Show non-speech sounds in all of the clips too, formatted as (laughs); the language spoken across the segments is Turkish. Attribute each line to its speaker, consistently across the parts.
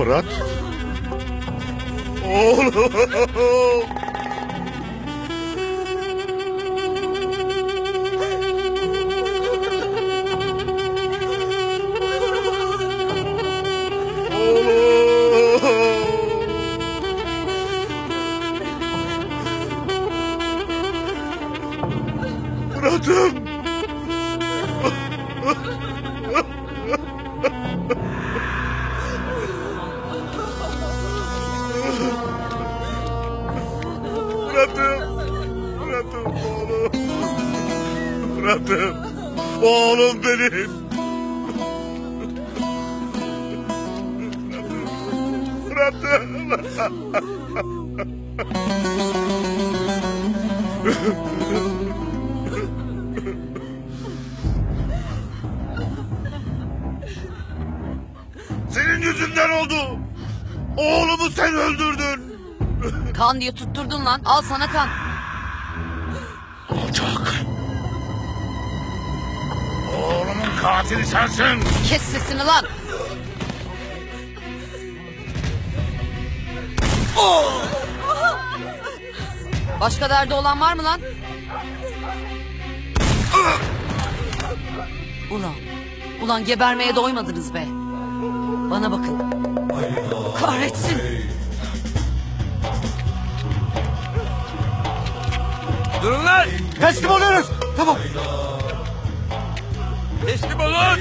Speaker 1: Fırat. Oğlum.
Speaker 2: Diye tutturdun lan. Al sana kan.
Speaker 1: Alçak. Oğlumun katili sensin.
Speaker 2: Kes sesini lan. Başka derdi olan var mı lan? Ulan. Ulan gebermeye doymadınız be. Bana bakın. Kahretsin.
Speaker 3: Teslim oluyoruz. Tamam.
Speaker 4: Teslim olun!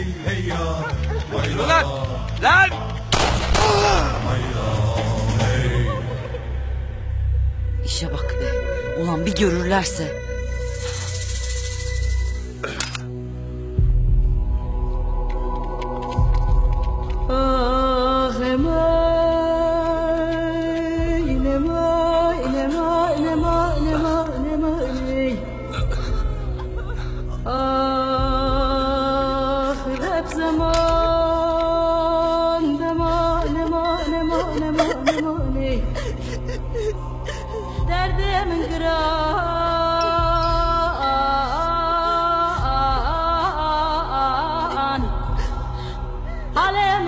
Speaker 4: Durun lan! Lan!
Speaker 2: İşe bak be. Ulan bir görürlerse.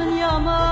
Speaker 5: Yaman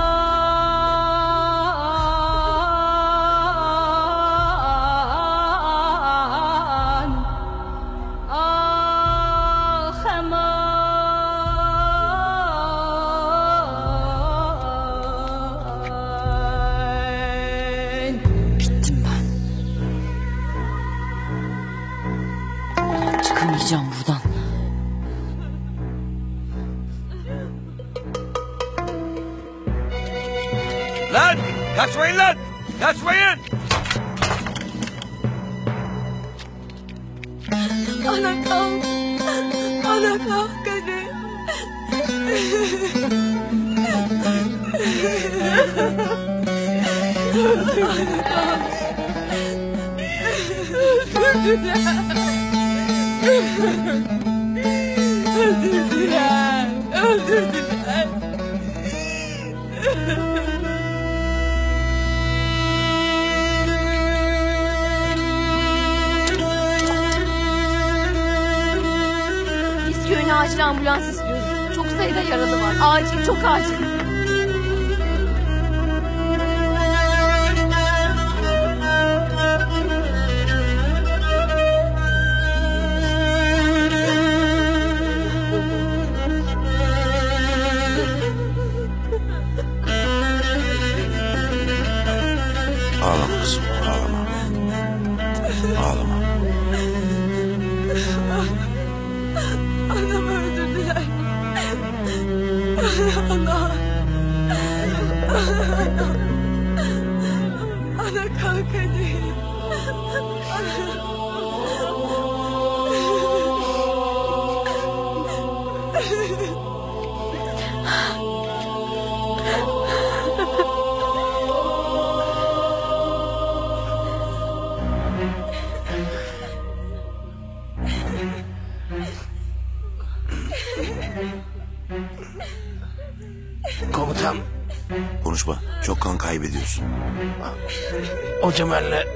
Speaker 6: Cemal'le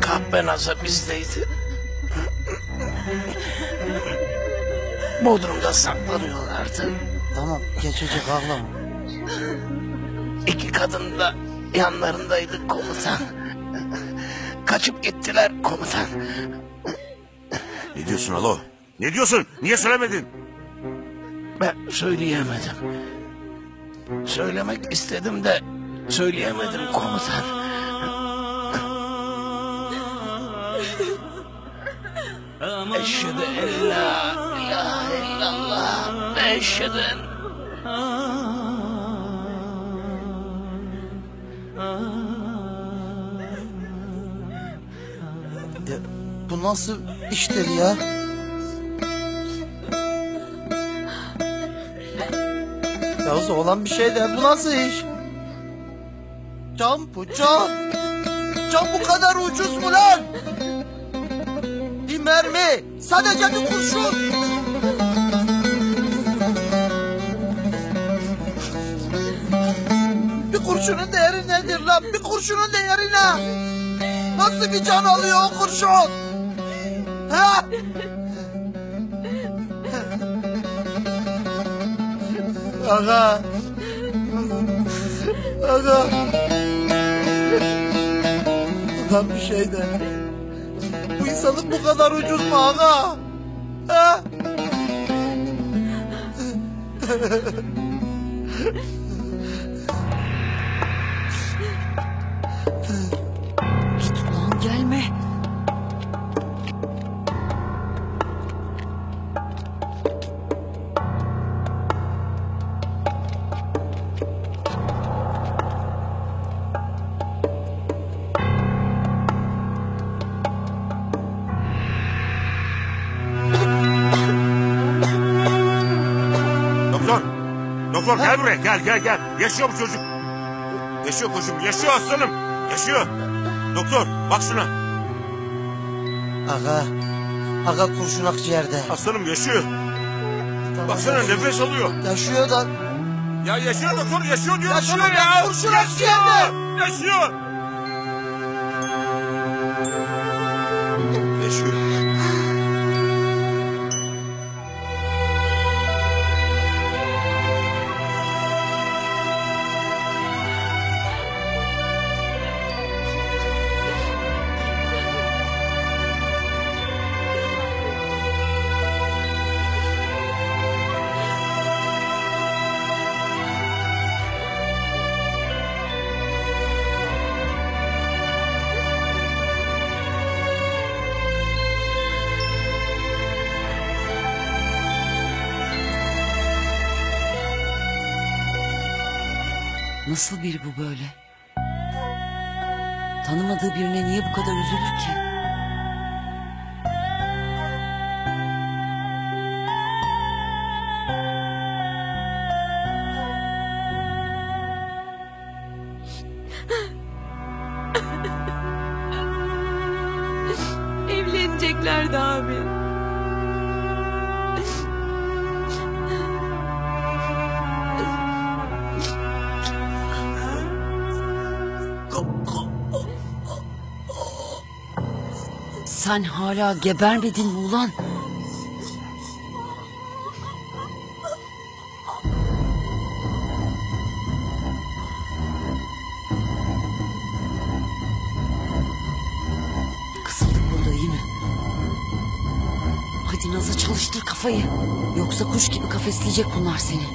Speaker 6: kahpe Naz'a bizdeydi. Bodrum'da saklanıyorlardı.
Speaker 7: Tamam geçecek ağlama.
Speaker 6: İki kadın da yanlarındaydı komutan. Kaçıp gittiler komutan.
Speaker 8: Ne diyorsun alo? Ne diyorsun? Niye söylemedin?
Speaker 6: Ben söyleyemedim. Söylemek istedim de söyleyemedim komutan.
Speaker 7: Ya, bu nasıl iştir ya? Yavuz olan bir şey de bu nasıl iş? Can bu can. Can bu kadar ucuz mu lan? Bir mermi. Sadece bir kurşun. Kurşunun değeri nedir lan? Bir kurşunun değeri ne? Nasıl bir can alıyor o kurşun? Ha? Aga. Aga. Adam bir şey de. Bu insanlık bu kadar ucuz mu aga? Ha?
Speaker 8: Gel. Gel gel gel. Yaşıyor bu çocuk. Yaşıyor koçum. Yaşıyor aslanım. Yaşıyor. Doktor bak şuna.
Speaker 7: Aga. Aga kurşun akciğerde.
Speaker 8: Aslanım yaşıyor.
Speaker 7: Tamam,
Speaker 8: Baksana
Speaker 7: yaşıyor.
Speaker 8: nefes alıyor.
Speaker 7: Yaşıyor da.
Speaker 8: Ya yaşıyor doktor yaşıyor diyorum
Speaker 7: Yaşıyor ya, kurşun akciğerde.
Speaker 8: Yaşıyor. Yaşıyor.
Speaker 2: Nasıl biri bu böyle? Tanımadığı birine niye bu kadar üzülür ki? Sen hala gebermedin mi ulan? Kısıldık burada iyi mi? Hadi Naz'a çalıştır kafayı. Yoksa kuş gibi kafesleyecek bunlar seni.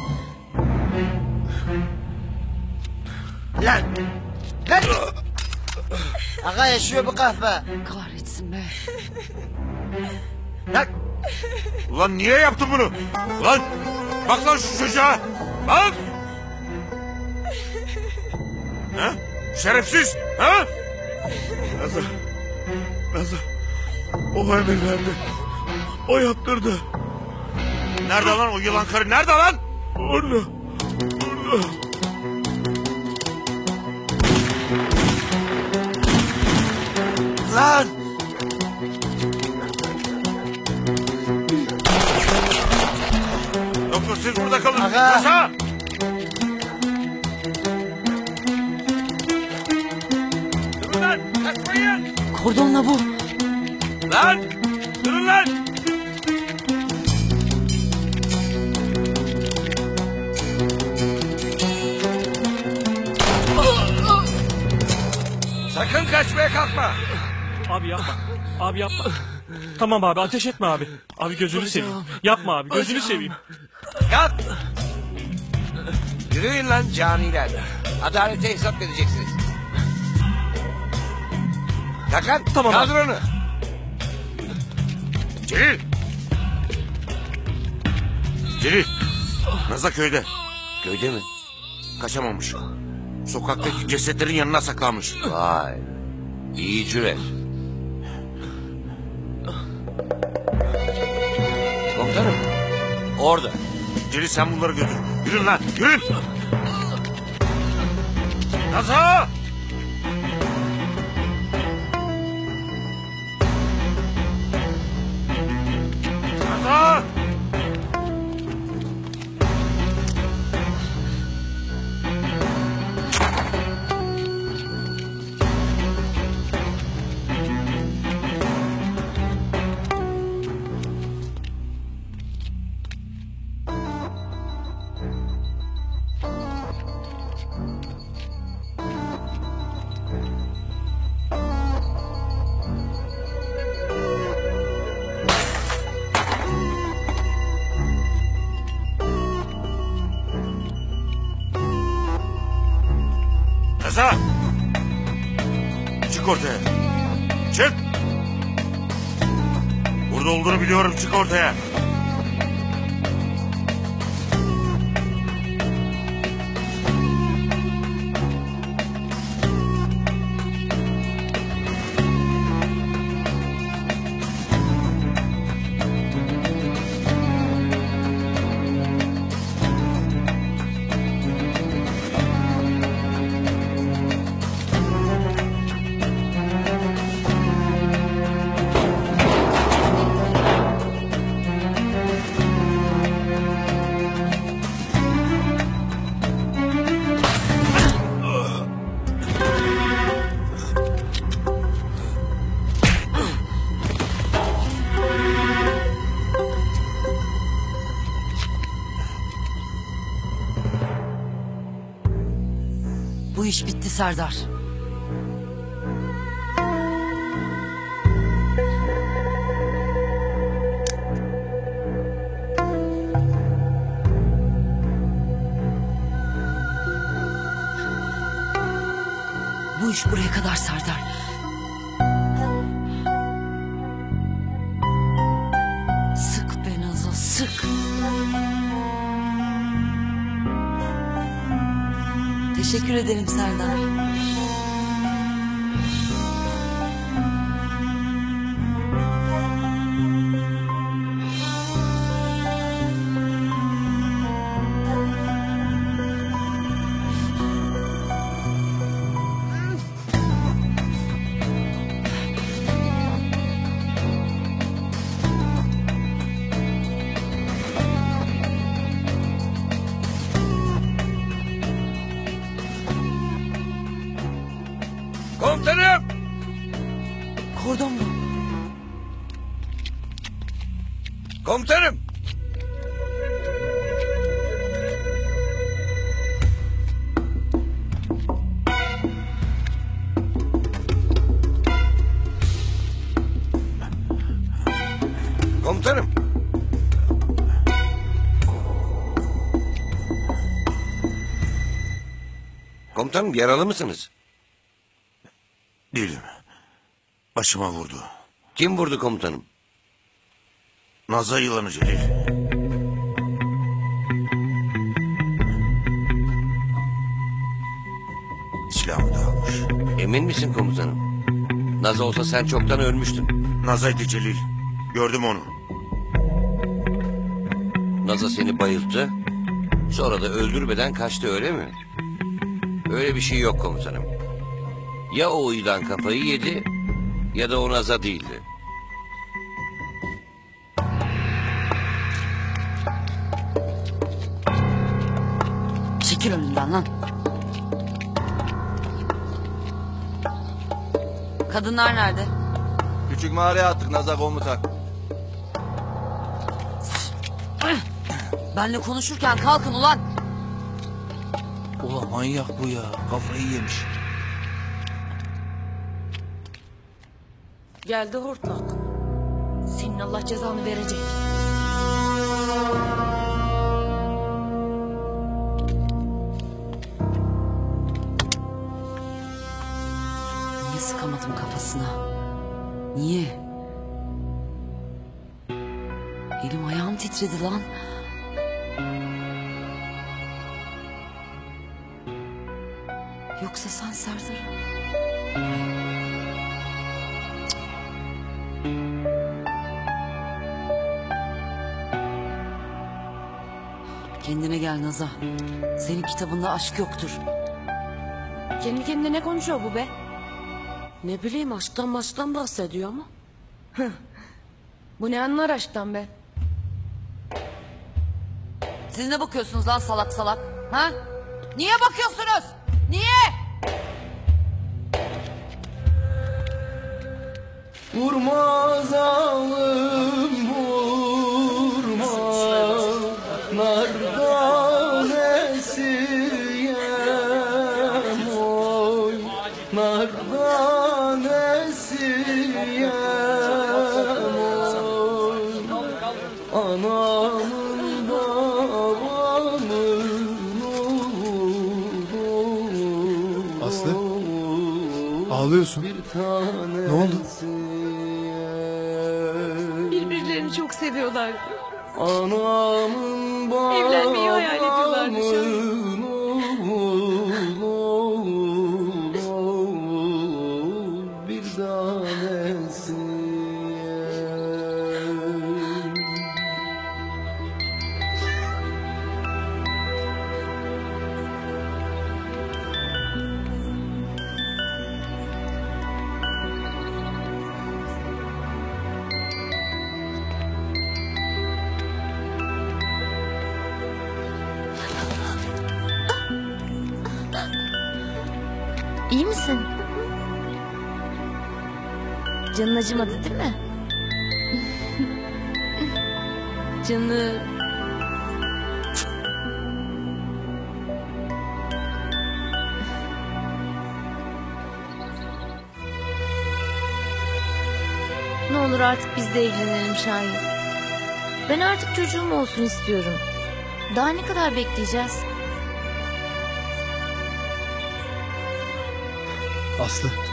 Speaker 7: Lan. Lan. Aga yaşıyor bu kahve.
Speaker 2: Kahretsin
Speaker 8: Ulan niye yaptın bunu? Ulan bak lan şu çocuğa. Bak. Ha? Şerefsiz. Ha?
Speaker 9: Nazlı. Nazlı. O emir verdi. O yaptırdı.
Speaker 8: Nerede lan o yılan karı? Nerede lan?
Speaker 9: Orada.
Speaker 7: Aga.
Speaker 8: Musa. Durun lan. Kaçmayın.
Speaker 7: Kordonla
Speaker 8: bu.
Speaker 4: Lan. Durun lan. Sakın kaçmaya kalkma.
Speaker 3: Abi yapma. Abi yapma. Tamam abi ateş etme abi. Abi gözünü seveyim. Yapma abi gözünü seveyim.
Speaker 4: Kalk. Yürüyün lan caniler. Adalete hesap vereceksiniz. Kalk lan.
Speaker 3: Tamam.
Speaker 4: Kaldır onu.
Speaker 8: Celil. Celil. Naza köyde.
Speaker 4: Köyde mi?
Speaker 8: Kaçamamış. Sokaktaki cesetlerin yanına saklanmış.
Speaker 4: Vay. İyi cüret. Komutanım. Orada.
Speaker 8: Celil sen bunları götür. Yürün lan yürün. Naza. Naza. Çık ortaya. Çık. Burada olduğunu biliyorum çık ortaya.
Speaker 2: Serdar. Bu iş buraya kadar Serdar. Sık be sık. Teşekkür ederim Serdar.
Speaker 4: Komutanım yaralı mısınız?
Speaker 8: Değilim. Başıma vurdu.
Speaker 4: Kim vurdu komutanım?
Speaker 8: Naza yılanı Celil. Silahımı da almış.
Speaker 4: Emin misin komutanım? Naz olsa sen çoktan ölmüştün.
Speaker 8: Naza'ydı Celil. Gördüm onu.
Speaker 4: Naza seni bayılttı. Sonra da öldürmeden kaçtı öyle mi? Öyle bir şey yok komutanım. Ya o uydan kafayı yedi ya da o Naza değildi.
Speaker 2: Çekil önümden lan. Kadınlar nerede?
Speaker 10: Küçük mağaraya attık Nazar komutan.
Speaker 2: Benle konuşurken kalkın ulan.
Speaker 7: Manyak bu ya. Kafayı yemiş.
Speaker 2: Geldi hortlak.
Speaker 11: Senin Allah cezanı verecek.
Speaker 2: Niye sıkamadım kafasına? Niye? Elim ayağım titredi lan. Gel Naza. Senin kitabında aşk yoktur.
Speaker 11: Kendi kendine ne konuşuyor bu be?
Speaker 2: Ne bileyim aşktan baştan bahsediyor ama.
Speaker 11: Bu ne anlar aşktan be?
Speaker 2: Siz ne bakıyorsunuz lan salak salak? Ha? Niye bakıyorsunuz? Niye?
Speaker 10: Vurma zalim
Speaker 11: seviyorlardı.
Speaker 10: Anamın babamın
Speaker 11: Canım. Ne olur artık biz de evlenelim Şahin. Ben artık çocuğum olsun istiyorum. Daha ne kadar bekleyeceğiz?
Speaker 9: Aslı.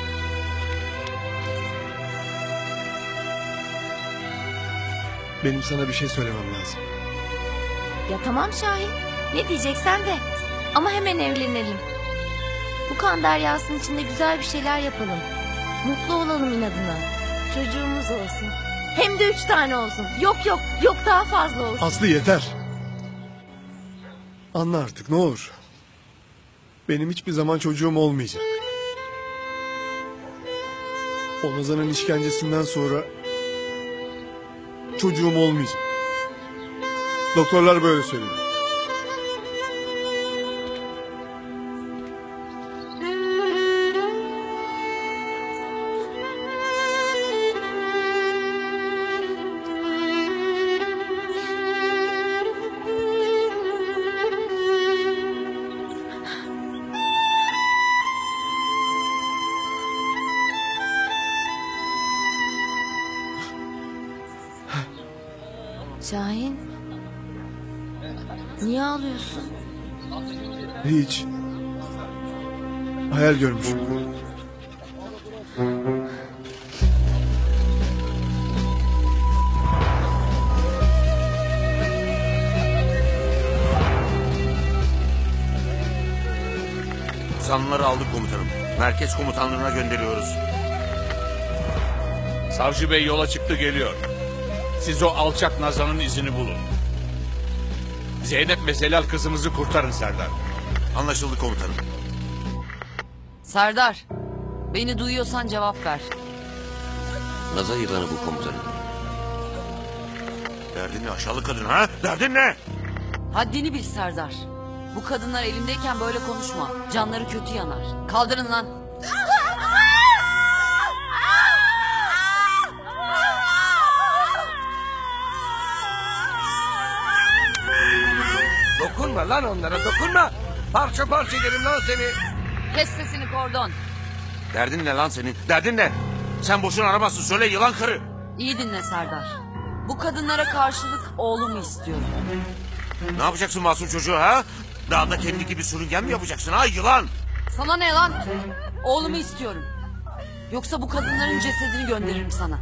Speaker 9: Benim sana bir şey söylemem lazım.
Speaker 11: Ya tamam Şahin. Ne diyeceksen de. Ama hemen evlenelim. Bu kan deryasının içinde güzel bir şeyler yapalım. Mutlu olalım inadına. Çocuğumuz olsun. Hem de üç tane olsun. Yok yok yok daha fazla olsun.
Speaker 9: Aslı yeter. Anla artık ne olur. Benim hiçbir zaman çocuğum olmayacak. O Nazan'ın işkencesinden sonra çocuğum olmayacak. Doktorlar böyle söyledi.
Speaker 12: Savcı bey yola çıktı geliyor. Siz o alçak Nazan'ın izini bulun. Zeynep ve Zelal kızımızı kurtarın Serdar.
Speaker 8: Anlaşıldı komutanım.
Speaker 2: Serdar. Beni duyuyorsan cevap ver.
Speaker 4: Nazar yılanı bu komutanım.
Speaker 8: Derdin ne aşağılık kadın ha? Derdin ne?
Speaker 2: Haddini bil Serdar. Bu kadınlar elimdeyken böyle konuşma. Canları kötü yanar. Kaldırın lan.
Speaker 4: Lan onlara dokunma. Parça parça ederim lan seni.
Speaker 2: Kes sesini kordon.
Speaker 8: Derdin ne lan senin? Derdin ne? Sen boşuna aramazsın söyle yılan karı.
Speaker 2: İyi dinle Serdar. Bu kadınlara karşılık oğlumu istiyorum.
Speaker 8: Ne yapacaksın masum çocuğu ha? Dağda kendi gibi sürüngen mi yapacaksın ha yılan?
Speaker 2: Sana ne lan? Oğlumu istiyorum. Yoksa bu kadınların cesedini gönderirim sana.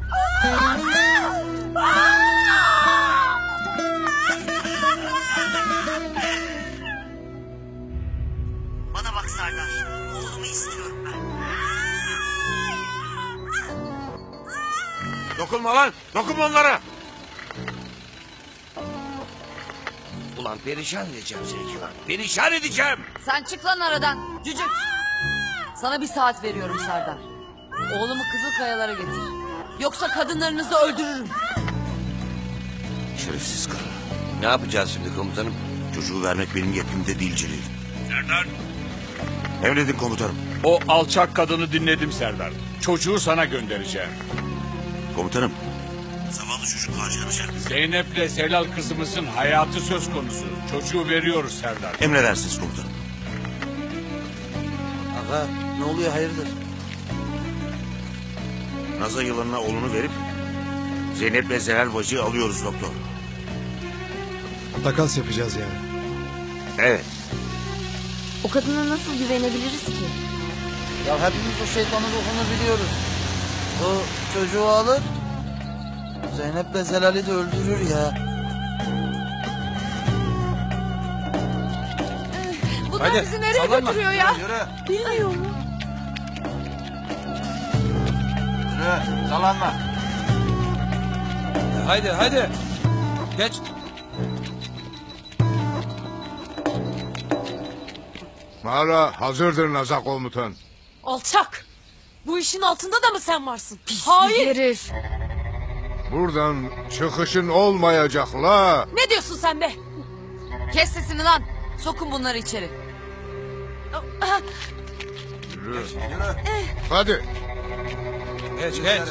Speaker 8: Dokunma lan dokunma onlara.
Speaker 4: Ulan perişan edeceğim seni Civan. Perişan edeceğim.
Speaker 2: Sen çık lan aradan. Cücük. Sana bir saat veriyorum Serdar. Oğlumu Kızılkayalara getir. Yoksa kadınlarınızı öldürürüm.
Speaker 8: Şerefsiz karı.
Speaker 4: Ne yapacağız şimdi komutanım?
Speaker 8: Çocuğu vermek benim yetkimde değil Celil. Serdar. Emredin komutanım.
Speaker 12: O alçak kadını dinledim Serdar. Çocuğu sana göndereceğim.
Speaker 8: Komutanım. Zavallı çocuk harcanacak.
Speaker 12: Zeynep'le Selal kızımızın hayatı söz konusu. Çocuğu veriyoruz Serdar.
Speaker 8: Emredersiniz komutanım.
Speaker 7: Aga ne oluyor hayırdır?
Speaker 8: Naza yılanına oğlunu verip Zeynep ve Zelal bacıyı alıyoruz doktor.
Speaker 9: Takas yapacağız yani.
Speaker 8: Evet.
Speaker 11: O kadına nasıl güvenebiliriz ki?
Speaker 7: Ya hepimiz o şeytanın ruhunu biliyoruz. O çocuğu alır. Zeynep'le Zelal'i de öldürür ya.
Speaker 13: Bunlar bizi nereye götürüyor ya? Bilmiyorum.
Speaker 6: Haydi haydi. Geç.
Speaker 14: Mağara hazırdır Nazak komutan.
Speaker 13: Alçak. Bu işin altında da mı sen varsın? Hain.
Speaker 11: Herif.
Speaker 14: Buradan çıkışın olmayacak la.
Speaker 13: Ne diyorsun sen be?
Speaker 2: Kes sesini lan. Sokun bunları içeri.
Speaker 14: Yürü. Hadi.
Speaker 6: Geç geç.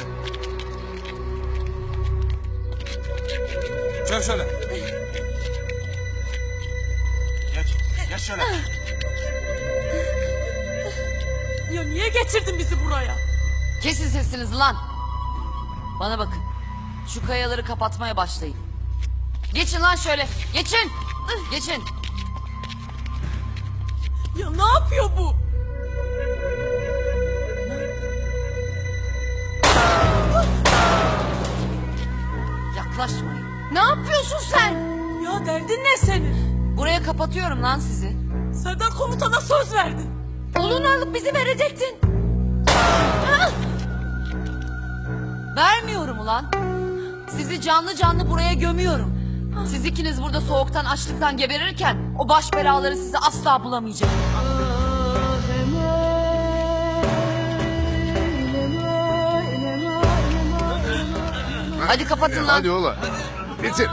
Speaker 6: Çök şöyle.
Speaker 8: Geç şöyle.
Speaker 13: Ya niye getirdin bizi buraya?
Speaker 2: Kesin sesinizi lan. Bana bakın. Şu kayaları kapatmaya başlayın. Geçin lan şöyle. Geçin. Geçin.
Speaker 13: Ya ne yapıyor bu?
Speaker 2: Yaklaşmayın.
Speaker 11: Ne yapıyorsun sen?
Speaker 13: Ya derdin ne senin?
Speaker 2: Buraya kapatıyorum lan sizi.
Speaker 13: Serdar komutana söz verdin.
Speaker 11: Oğlunu alıp bizi verecektin.
Speaker 2: Vermiyorum ulan. Sizi canlı canlı buraya gömüyorum. Siz ikiniz burada soğuktan açlıktan geberirken o baş belaları sizi asla bulamayacak. Hadi kapatın lan.
Speaker 14: Hadi ola. Bitir.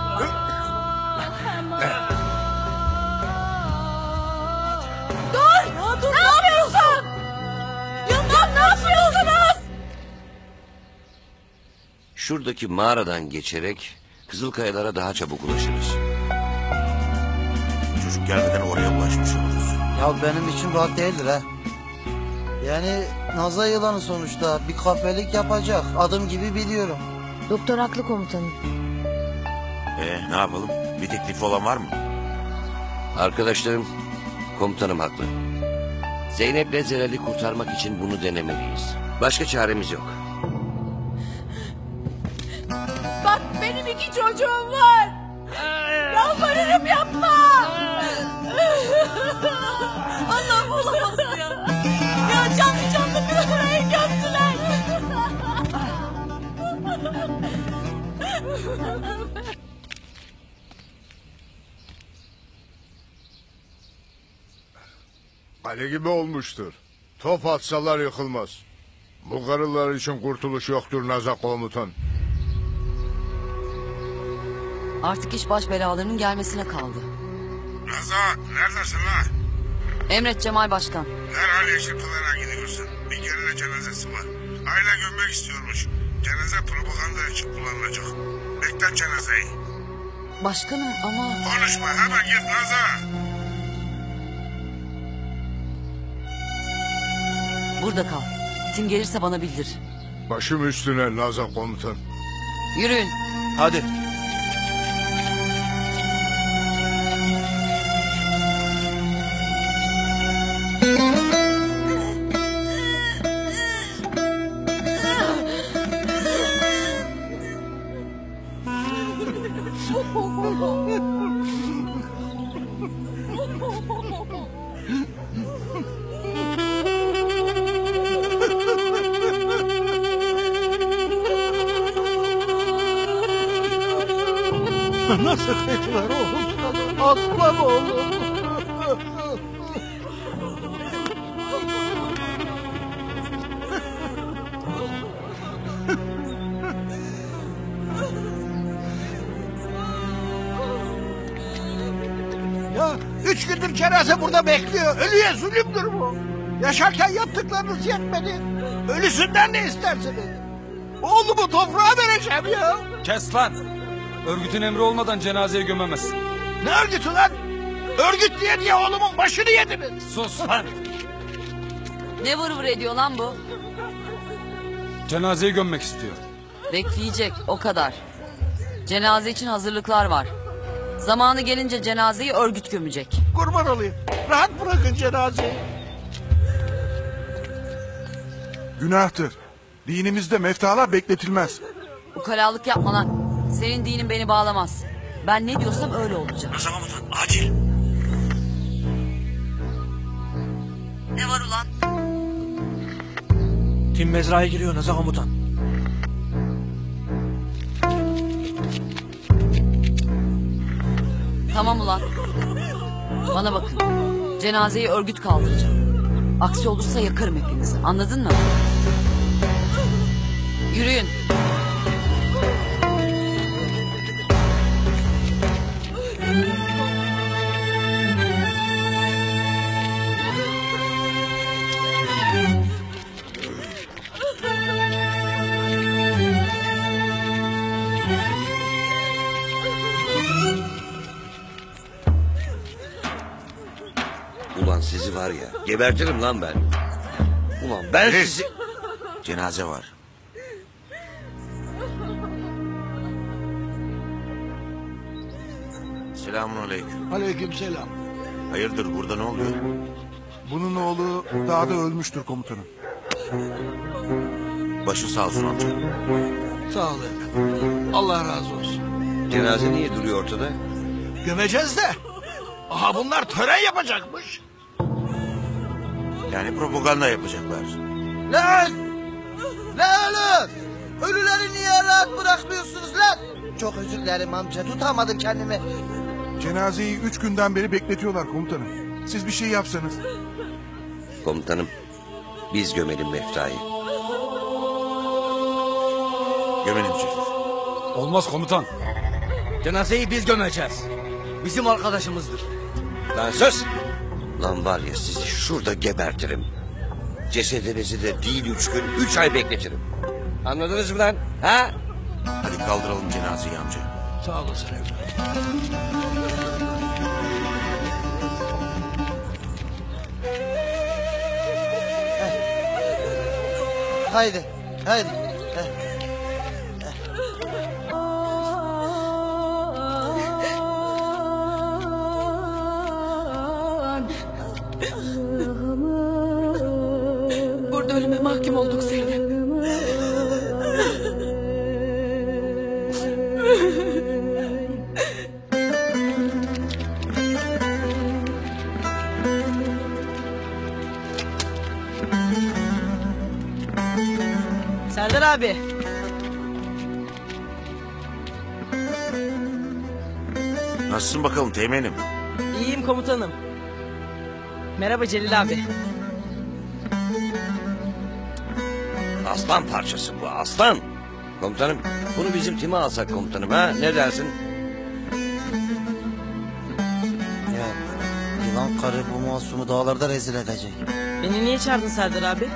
Speaker 4: Şuradaki mağaradan geçerek Kızılkayalara daha çabuk ulaşırız.
Speaker 8: Çocuk gelmeden oraya ulaşmış oluruz.
Speaker 7: Ya benim için rahat değildir ha. Yani Naza yılanı sonuçta bir kahpelik yapacak. Adım gibi biliyorum.
Speaker 11: Doktor haklı komutanım.
Speaker 8: Ee, ne yapalım? Bir teklif olan var mı?
Speaker 4: Arkadaşlarım, komutanım haklı. Zeynep'le Zelal'i kurtarmak için bunu denemeliyiz. Başka çaremiz yok.
Speaker 13: İki çocuğum var. Yalvarırım yapma. Allah'ım olamaz ya. Ya canlı canlı bir araya gömdüler.
Speaker 14: Kale gibi olmuştur. Top atsalar yıkılmaz. Bu karılar için kurtuluş yoktur Nazak komutan.
Speaker 2: Artık iş baş belalarının gelmesine kaldı.
Speaker 14: Nazat neredesin lan?
Speaker 2: Emret Cemal Başkan.
Speaker 14: Derhal Yeşilpınar'a gidiyorsun. Bir gelene cenazesi var. Aile gömmek istiyormuş. Cenaze propaganda için kullanılacak. Beklet cenazeyi.
Speaker 2: Başkanım ama...
Speaker 14: Konuşma hemen git Nazat.
Speaker 2: Burada kal. Tim gelirse bana bildir.
Speaker 14: Başım üstüne Laza komutan.
Speaker 2: Yürüyün.
Speaker 7: Hadi.
Speaker 15: Burada bekliyor. Ölüye zulümdür bu. Yaşarken yaptıklarınız yetmedi. Ölüsünden ne istersiniz? Oğlumu toprağa vereceğim ya.
Speaker 16: Kes lan. Örgütün emri olmadan cenazeyi gömemez.
Speaker 15: Ne örgütü lan? Örgüt diye diye oğlumun başını yediniz.
Speaker 16: Sus lan.
Speaker 2: Ne vır vır ediyor lan bu?
Speaker 16: Cenazeyi gömmek istiyor.
Speaker 2: Bekleyecek o kadar. Cenaze için hazırlıklar var. Zamanı gelince cenazeyi örgüt gömecek.
Speaker 15: Kurban olayım. Rahat bırakın cenazeyi.
Speaker 17: Günahtır. Dinimizde meftalar bekletilmez.
Speaker 2: Ukalalık yapma lan. Senin dinin beni bağlamaz. Ben ne diyorsam öyle olacak.
Speaker 8: Acil.
Speaker 2: Ne var ulan?
Speaker 18: Tim mezraya giriyor Nazan komutan.
Speaker 2: Tamam ulan. Bana bakın. Cenazeyi örgüt kaldıracak. Aksi olursa yakarım hepinizi. Anladın mı? Yürüyün.
Speaker 4: Gebertirim lan ben. Ulan ben sizi...
Speaker 8: Cenaze var. Selamun aleyküm.
Speaker 15: Aleykümselam.
Speaker 8: Hayırdır burada ne oluyor?
Speaker 17: Bunun oğlu dağda ölmüştür komutanım.
Speaker 8: Başı sağ olsun amca.
Speaker 15: Sağ ol. Allah razı olsun.
Speaker 4: Cenaze niye duruyor ortada?
Speaker 15: Gömeceğiz de. Aha bunlar tören yapacakmış.
Speaker 8: Yani propaganda yapacaklar.
Speaker 7: Lan! Lan oğlum! Ölüleri niye rahat bırakmıyorsunuz lan? Çok özür dilerim amca tutamadım kendimi.
Speaker 17: Cenazeyi üç günden beri bekletiyorlar komutanım. Siz bir şey yapsanız.
Speaker 4: Komutanım biz gömelim meftayı.
Speaker 8: Gömelim Celil.
Speaker 16: Olmaz komutan.
Speaker 7: Cenazeyi biz gömeceğiz. Bizim arkadaşımızdır.
Speaker 4: Lan sus! Lan var ya sizi şurada gebertirim. Cesedinizi de değil üç gün, üç ay bekletirim. Anladınız mı lan? Ha?
Speaker 8: Hadi kaldıralım cenazeyi amca.
Speaker 15: Sağ olasın evladım.
Speaker 7: Haydi, haydi.
Speaker 13: Burada ölüme mahkum olduk Zeynep.
Speaker 19: Serdar abi.
Speaker 8: Nasılsın bakalım teğmenim?
Speaker 19: İyiyim komutanım. Merhaba Celil abi.
Speaker 4: Aslan parçası bu aslan. Komutanım bunu bizim time alsak komutanım ha? Ne dersin?
Speaker 7: Ya, yılan karı bu masumu dağlarda rezil edecek.
Speaker 19: Beni niye çağırdın Serdar abi?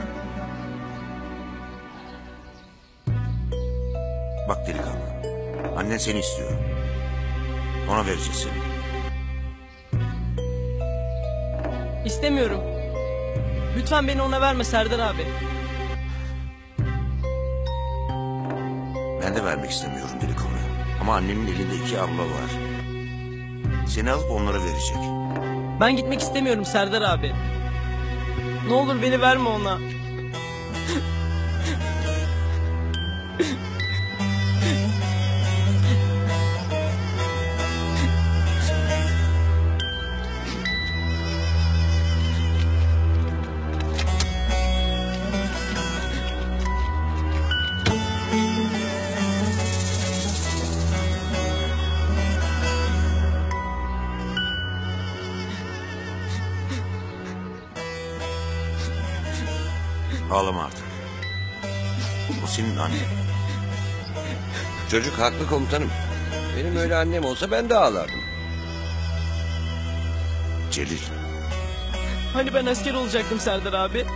Speaker 8: Bak delikanlı. Annen seni istiyor. Ona vereceğiz
Speaker 19: İstemiyorum. Lütfen beni ona verme Serdar abi.
Speaker 8: Ben de vermek istemiyorum delikanlı. Ama annenin elinde iki abla var. Seni alıp onlara verecek.
Speaker 19: Ben gitmek istemiyorum Serdar abi. Ne olur beni verme ona.
Speaker 4: Çocuk haklı komutanım. Benim öyle annem olsa ben de ağlardım.
Speaker 8: Celil.
Speaker 19: Hani ben asker olacaktım Serdar abi.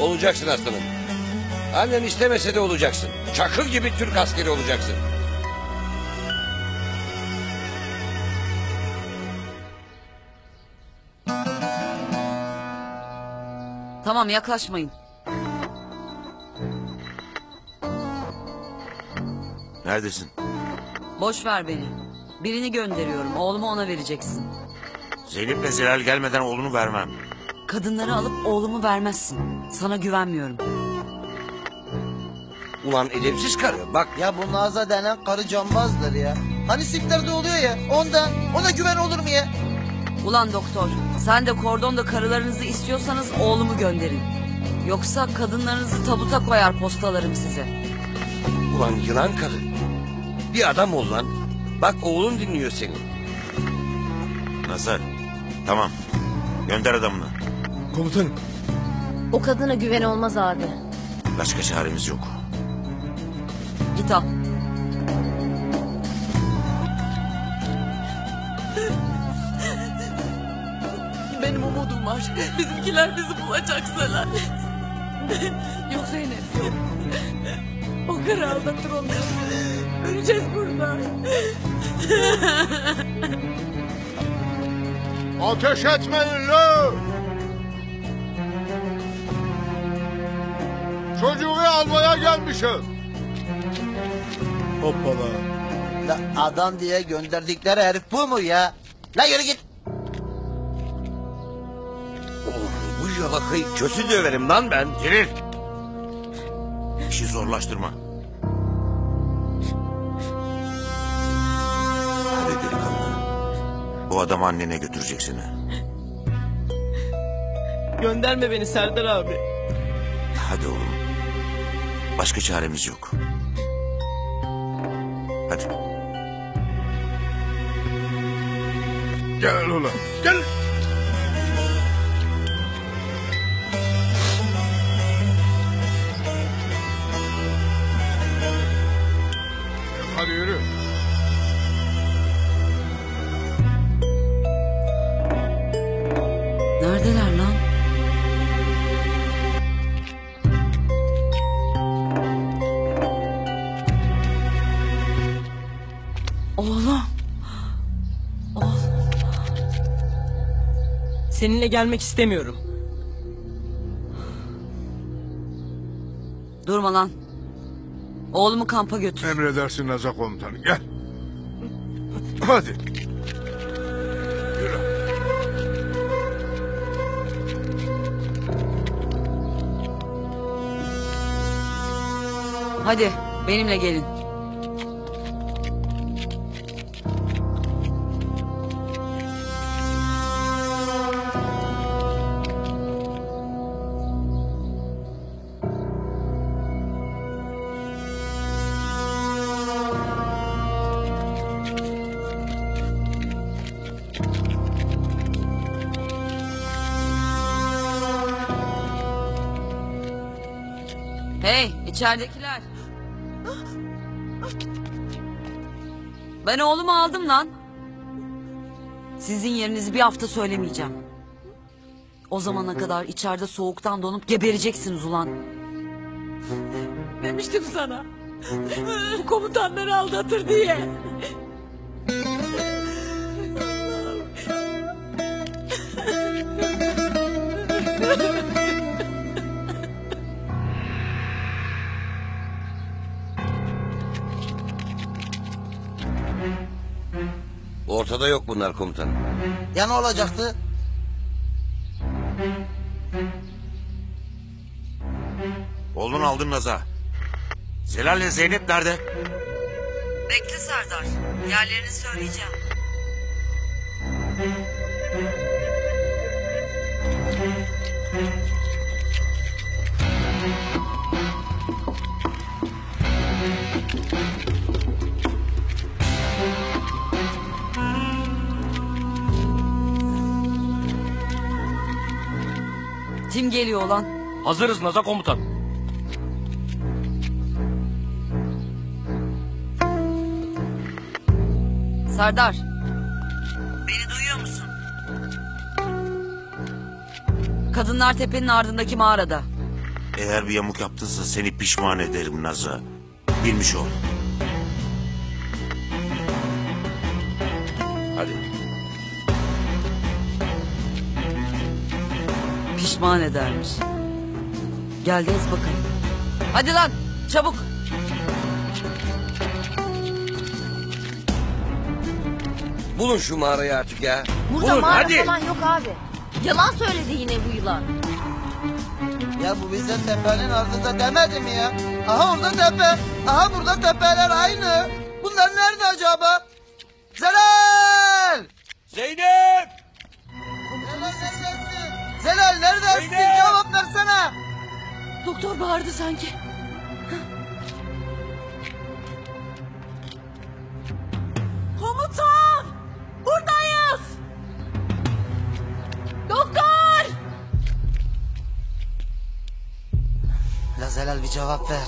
Speaker 4: Olacaksın aslanım. Annen istemese de olacaksın. Çakıl gibi Türk askeri olacaksın.
Speaker 2: Tamam yaklaşmayın.
Speaker 8: Neredesin?
Speaker 2: Boş ver beni. Birini gönderiyorum. Oğlumu ona vereceksin.
Speaker 8: Zeynep'le Zelal gelmeden oğlunu vermem.
Speaker 2: Kadınları alıp oğlumu vermezsin. Sana güvenmiyorum.
Speaker 4: Ulan edepsiz karı. Bak
Speaker 7: Ya bu Naza denen karı cambazdır ya. Hani siklerde oluyor ya ondan. Ona güven olur mu ya?
Speaker 2: Ulan doktor, sen de kordonda karılarınızı istiyorsanız oğlumu gönderin. Yoksa kadınlarınızı tabuta koyar postalarım size.
Speaker 4: Ulan yılan kadın. Bir adam ol lan. Bak oğlun dinliyor seni.
Speaker 8: Nazar. Tamam. Gönder adamını.
Speaker 9: Komutanım.
Speaker 11: O kadına güven olmaz abi.
Speaker 8: Başka çaremiz yok.
Speaker 2: Git al.
Speaker 13: Benim umudum var. Bizimkiler bizi bulacak Zelal. yok Zeynep yok. O karı aldatır onları. Öleceğiz burada. (laughs)
Speaker 14: Ateş etmeyin lo! Çocuğu almaya gelmişim.
Speaker 9: Hoppala.
Speaker 7: La adam diye gönderdikleri herif bu mu ya? La yürü git.
Speaker 4: Oğlum bu yalakayı kötü döverim lan ben.
Speaker 8: Celil. İşi zorlaştırma. Bu adam annene götürecek seni.
Speaker 19: Gönderme beni Serdar abi.
Speaker 8: Hadi oğlum. Başka çaremiz yok. Hadi.
Speaker 14: Gel ulan gel. Hadi yürü.
Speaker 19: Seninle gelmek istemiyorum.
Speaker 2: Durma lan. Oğlumu kampa götür.
Speaker 14: Emredersin Naza komutanım gel. Hadi. Yürü.
Speaker 2: Hadi benimle gelin. İçeridekiler. Ben oğlumu aldım lan. Sizin yerinizi bir hafta söylemeyeceğim. O zamana kadar içeride soğuktan donup gebereceksiniz ulan.
Speaker 13: Demiştim sana. Komutanları aldatır diye.
Speaker 4: Ortada yok bunlar komutanım.
Speaker 7: Ya ne olacaktı?
Speaker 8: Oğlunu aldın Naza. Zelal'le Zeynep nerede?
Speaker 2: Bekle Serdar. Yerlerini söyleyeceğim. Tim geliyor lan.
Speaker 3: Hazırız Naza komutan.
Speaker 2: Serdar. Beni duyuyor musun? Kadınlar tepenin ardındaki mağarada.
Speaker 8: Eğer bir yamuk yaptınsa seni pişman ederim Naza. Bilmiş ol.
Speaker 2: Pişman edermiş. Gel de ez bakalım. Hadi lan çabuk.
Speaker 4: Bulun şu mağarayı artık ya.
Speaker 11: Burada
Speaker 4: Bulun
Speaker 11: mağara
Speaker 4: hadi.
Speaker 11: falan yok abi. Yalan söyledi yine bu yılan.
Speaker 7: Ya bu bize tepenin ardında demedi mi ya? Aha orada tepe. Aha burada tepeler aynı. Bunlar nerede acaba? Zelal!
Speaker 4: Zeynep!
Speaker 7: Zelal neredesin? Cevap versene.
Speaker 13: Doktor bağırdı sanki. Komutan! Buradayız! Doktor!
Speaker 7: La Zelal bir cevap ver.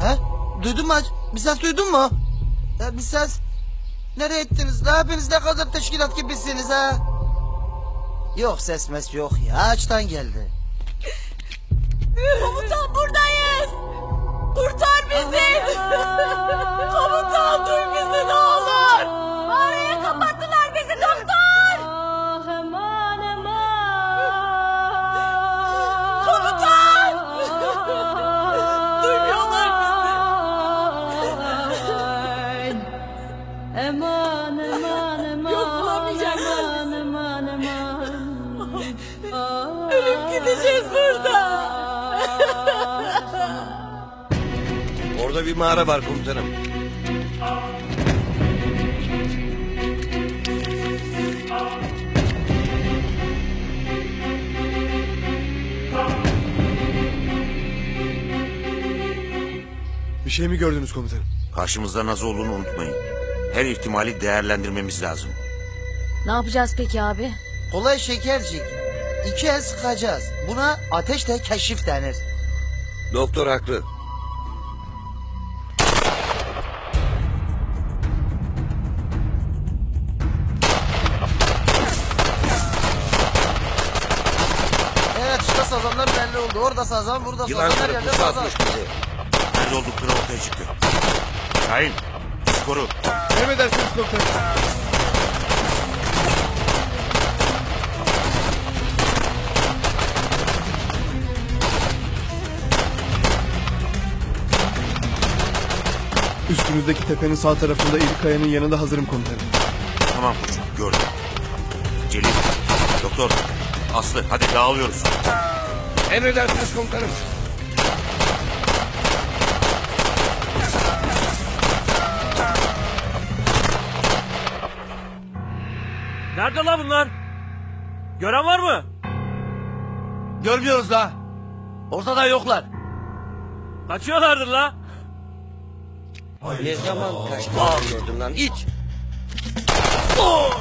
Speaker 7: He? Duydun mu? Bir ses duydun mu? Ya bir ses. Nereye ettiniz? La hepiniz ne kadar teşkilat gibisiniz ha? Yok ses mes yok ya. Ağaçtan geldi.
Speaker 13: Komutan buradayız! Kurtar bizi! Komutan duy bizi ne
Speaker 4: Orada bir mağara var komutanım.
Speaker 9: Bir şey mi gördünüz komutanım?
Speaker 8: Karşımızda Naza olduğunu unutmayın. Her ihtimali değerlendirmemiz lazım.
Speaker 11: Ne yapacağız peki abi?
Speaker 7: Kolay şekercik. İki el sıkacağız. Buna ateş de keşif denir.
Speaker 4: Doktor haklı.
Speaker 7: Oldu. Orada sazan, burada sazan, her yerde
Speaker 4: pusu
Speaker 7: sazan.
Speaker 4: atmış bizi.
Speaker 8: Nerede oldukları ortaya çıktı. Şahin, bizi koru.
Speaker 9: Emredersiniz komutanım. Üstünüzdeki tepenin sağ tarafında İri Kaya'nın yanında hazırım komutanım.
Speaker 8: Tamam koçum, gördüm. Celil, doktor, Aslı, hadi dağılıyoruz.
Speaker 4: Emredersiniz komutanım.
Speaker 3: Nerede la bunlar? Gören var mı?
Speaker 19: Görmüyoruz da. Ortada yoklar.
Speaker 3: Kaçıyorlardır la.
Speaker 4: Ne zaman gördüm lan iç.
Speaker 8: Koçum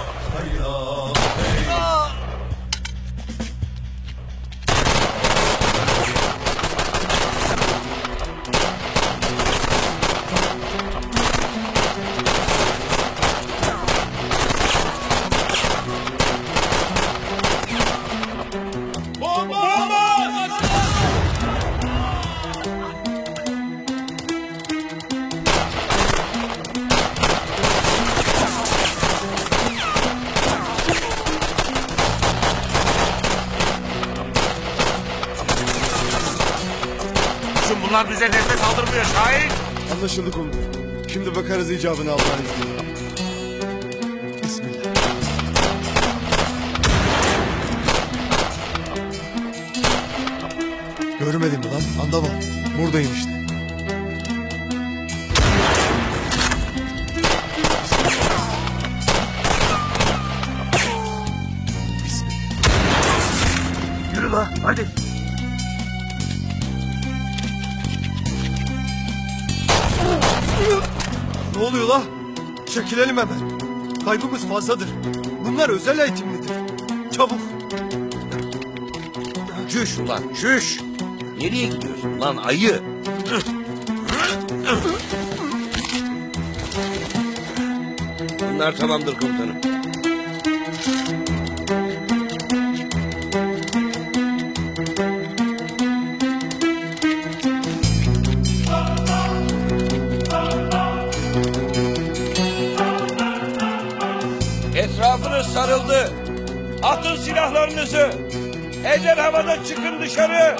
Speaker 9: Anlaşıldı komutanım. Şimdi bakarız Çekilelim hemen. Kaybımız fazladır. Bunlar özel eğitimlidir. Çabuk.
Speaker 4: Çüş ulan çüş. Nereye gidiyorsun lan ayı? Bunlar tamamdır komutanım. Eller havada çıkın dışarı.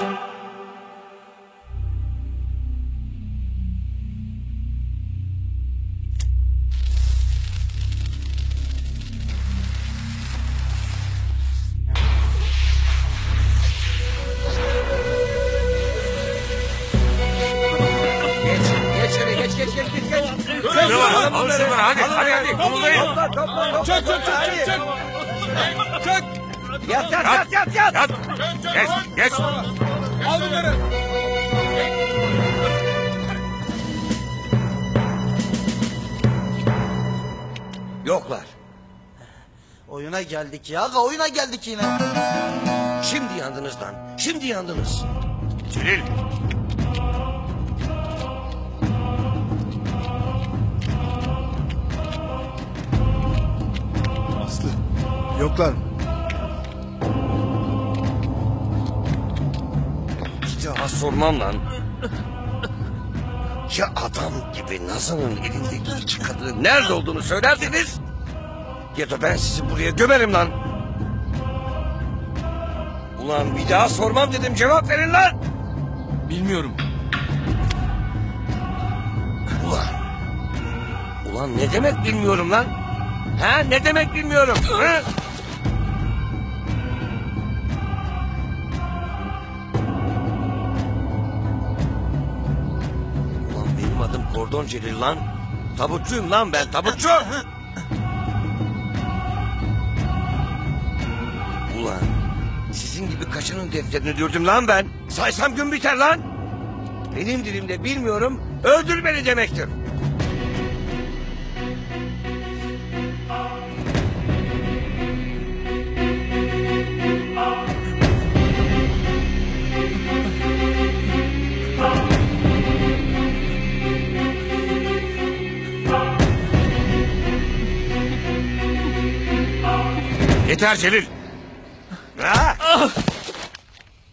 Speaker 4: Geç, geç geç, geç, geç, geç, geç.
Speaker 8: Ne var? Alın şunları hadi. Hadi hadi. Kumuldayın.
Speaker 6: Çök çök çök çök çök. Çök.
Speaker 4: Yat, yat, yat, yat, yat.
Speaker 8: Yat. Geç geç.
Speaker 6: Al bunları.
Speaker 4: Yoklar.
Speaker 7: Oyuna geldik ya. Oyuna geldik yine.
Speaker 4: Şimdi yandınız lan. Şimdi yandınız.
Speaker 8: Celil.
Speaker 9: Aslı. Yoklar mı?
Speaker 4: Sormam lan. Ya adam gibi Nazan'ın elindeki iki kadının nerede olduğunu söylerdiniz... ...ya da ben sizi buraya gömerim lan. Ulan bir daha sormam dedim cevap verin lan.
Speaker 6: Bilmiyorum.
Speaker 4: Ulan. Ulan ne demek bilmiyorum lan. Ha ne demek bilmiyorum. Ha? Celil lan. Tabutçuyum lan ben tabutçu. Ulan sizin gibi kaçanın defterini dürdüm lan ben. Saysam gün biter lan. Benim dilimde bilmiyorum öldür beni demektir.
Speaker 8: Yeter Celil.
Speaker 4: Ha?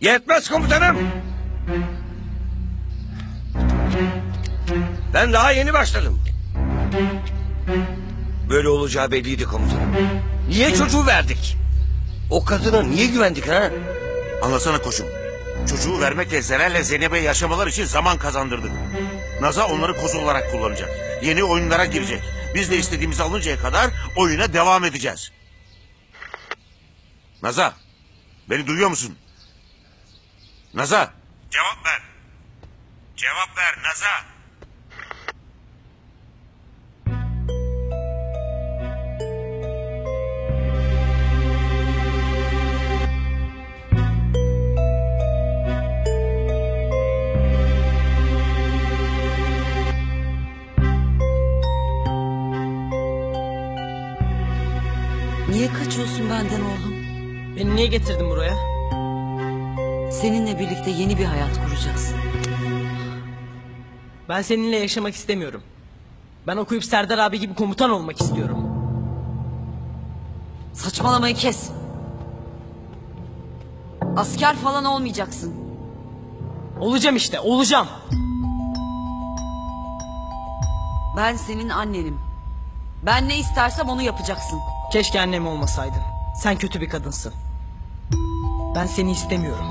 Speaker 4: Yetmez komutanım. Ben daha yeni başladım. Böyle olacağı belliydi komutanım. Niye çocuğu verdik? O kadına niye güvendik ha?
Speaker 8: Anlasana koçum. Çocuğu vermekle Zerel'le Zeynep'e yaşamalar için zaman kazandırdık. Naza onları kozu olarak kullanacak. Yeni oyunlara girecek. Biz de istediğimizi alıncaya kadar oyuna devam edeceğiz. Naza, beni duyuyor musun? Naza. Cevap ver. Cevap ver Naza.
Speaker 2: Niye kaçıyorsun benden oğlum?
Speaker 19: Beni niye getirdin buraya?
Speaker 2: Seninle birlikte yeni bir hayat kuracağız.
Speaker 19: Ben seninle yaşamak istemiyorum. Ben okuyup Serdar abi gibi komutan olmak istiyorum.
Speaker 2: Saçmalamayı kes. Asker falan olmayacaksın.
Speaker 19: Olacağım işte, olacağım.
Speaker 2: Ben senin annenim. Ben ne istersem onu yapacaksın.
Speaker 19: Keşke annem olmasaydın. Sen kötü bir kadınsın. Ben seni istemiyorum.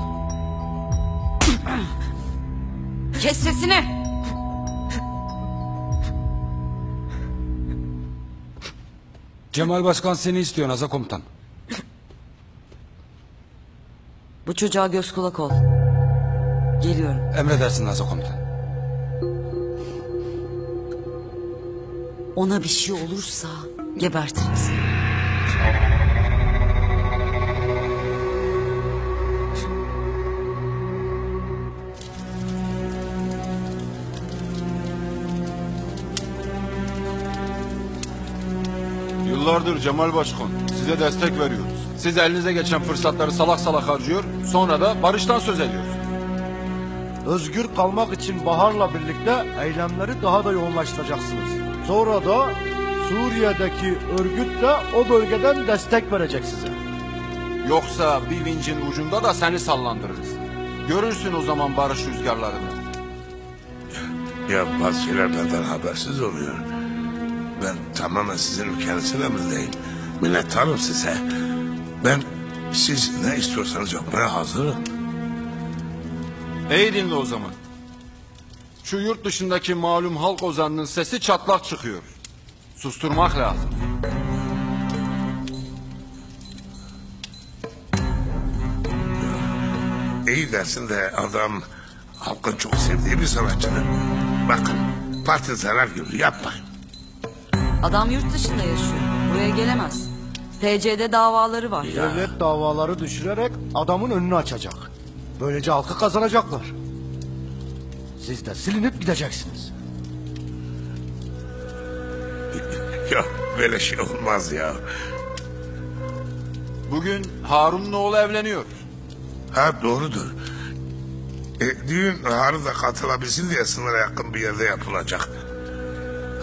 Speaker 2: Kes sesini.
Speaker 6: Cemal Başkan seni istiyor Naza komutan.
Speaker 2: Bu çocuğa göz kulak ol. Geliyorum.
Speaker 6: Emredersin Nazlı komutan.
Speaker 2: Ona bir şey olursa gebertirim seni.
Speaker 16: Yıllardır Cemal Başkan size destek veriyoruz. Siz elinize geçen fırsatları salak salak harcıyor, sonra da barıştan söz ediyorsunuz.
Speaker 10: Özgür kalmak için Bahar'la birlikte eylemleri daha da yoğunlaştıracaksınız. Sonra da Suriye'deki örgüt de o bölgeden destek verecek size.
Speaker 16: Yoksa bir vincin ucunda da seni sallandırırız. Görürsün o zaman barış rüzgarlarını.
Speaker 1: Ya bazı şeyler benden habersiz oluyor. Ben tamamen sizin ülkenizin emrindeyim. Minnettarım size. Ben siz ne istiyorsanız yapmaya hazırım.
Speaker 16: İyi dinle o zaman. Şu yurt dışındaki malum halk ozanının sesi çatlak çıkıyor. Susturmak lazım.
Speaker 1: İyi dersin de adam halkın çok sevdiği bir sanatçıdır. Bakın parti zarar görür yapmayın.
Speaker 2: Adam yurt dışında yaşıyor. Buraya gelemez. TC'de davaları var.
Speaker 10: Devlet davaları düşürerek adamın önünü açacak. Böylece halkı kazanacaklar. Siz de silinip gideceksiniz. (laughs)
Speaker 1: Ya böyle şey olmaz ya.
Speaker 16: Bugün Harun'un oğlu evleniyor.
Speaker 1: Ha doğrudur. E, düğün Harun da katılabilsin diye sınıra yakın bir yerde yapılacak.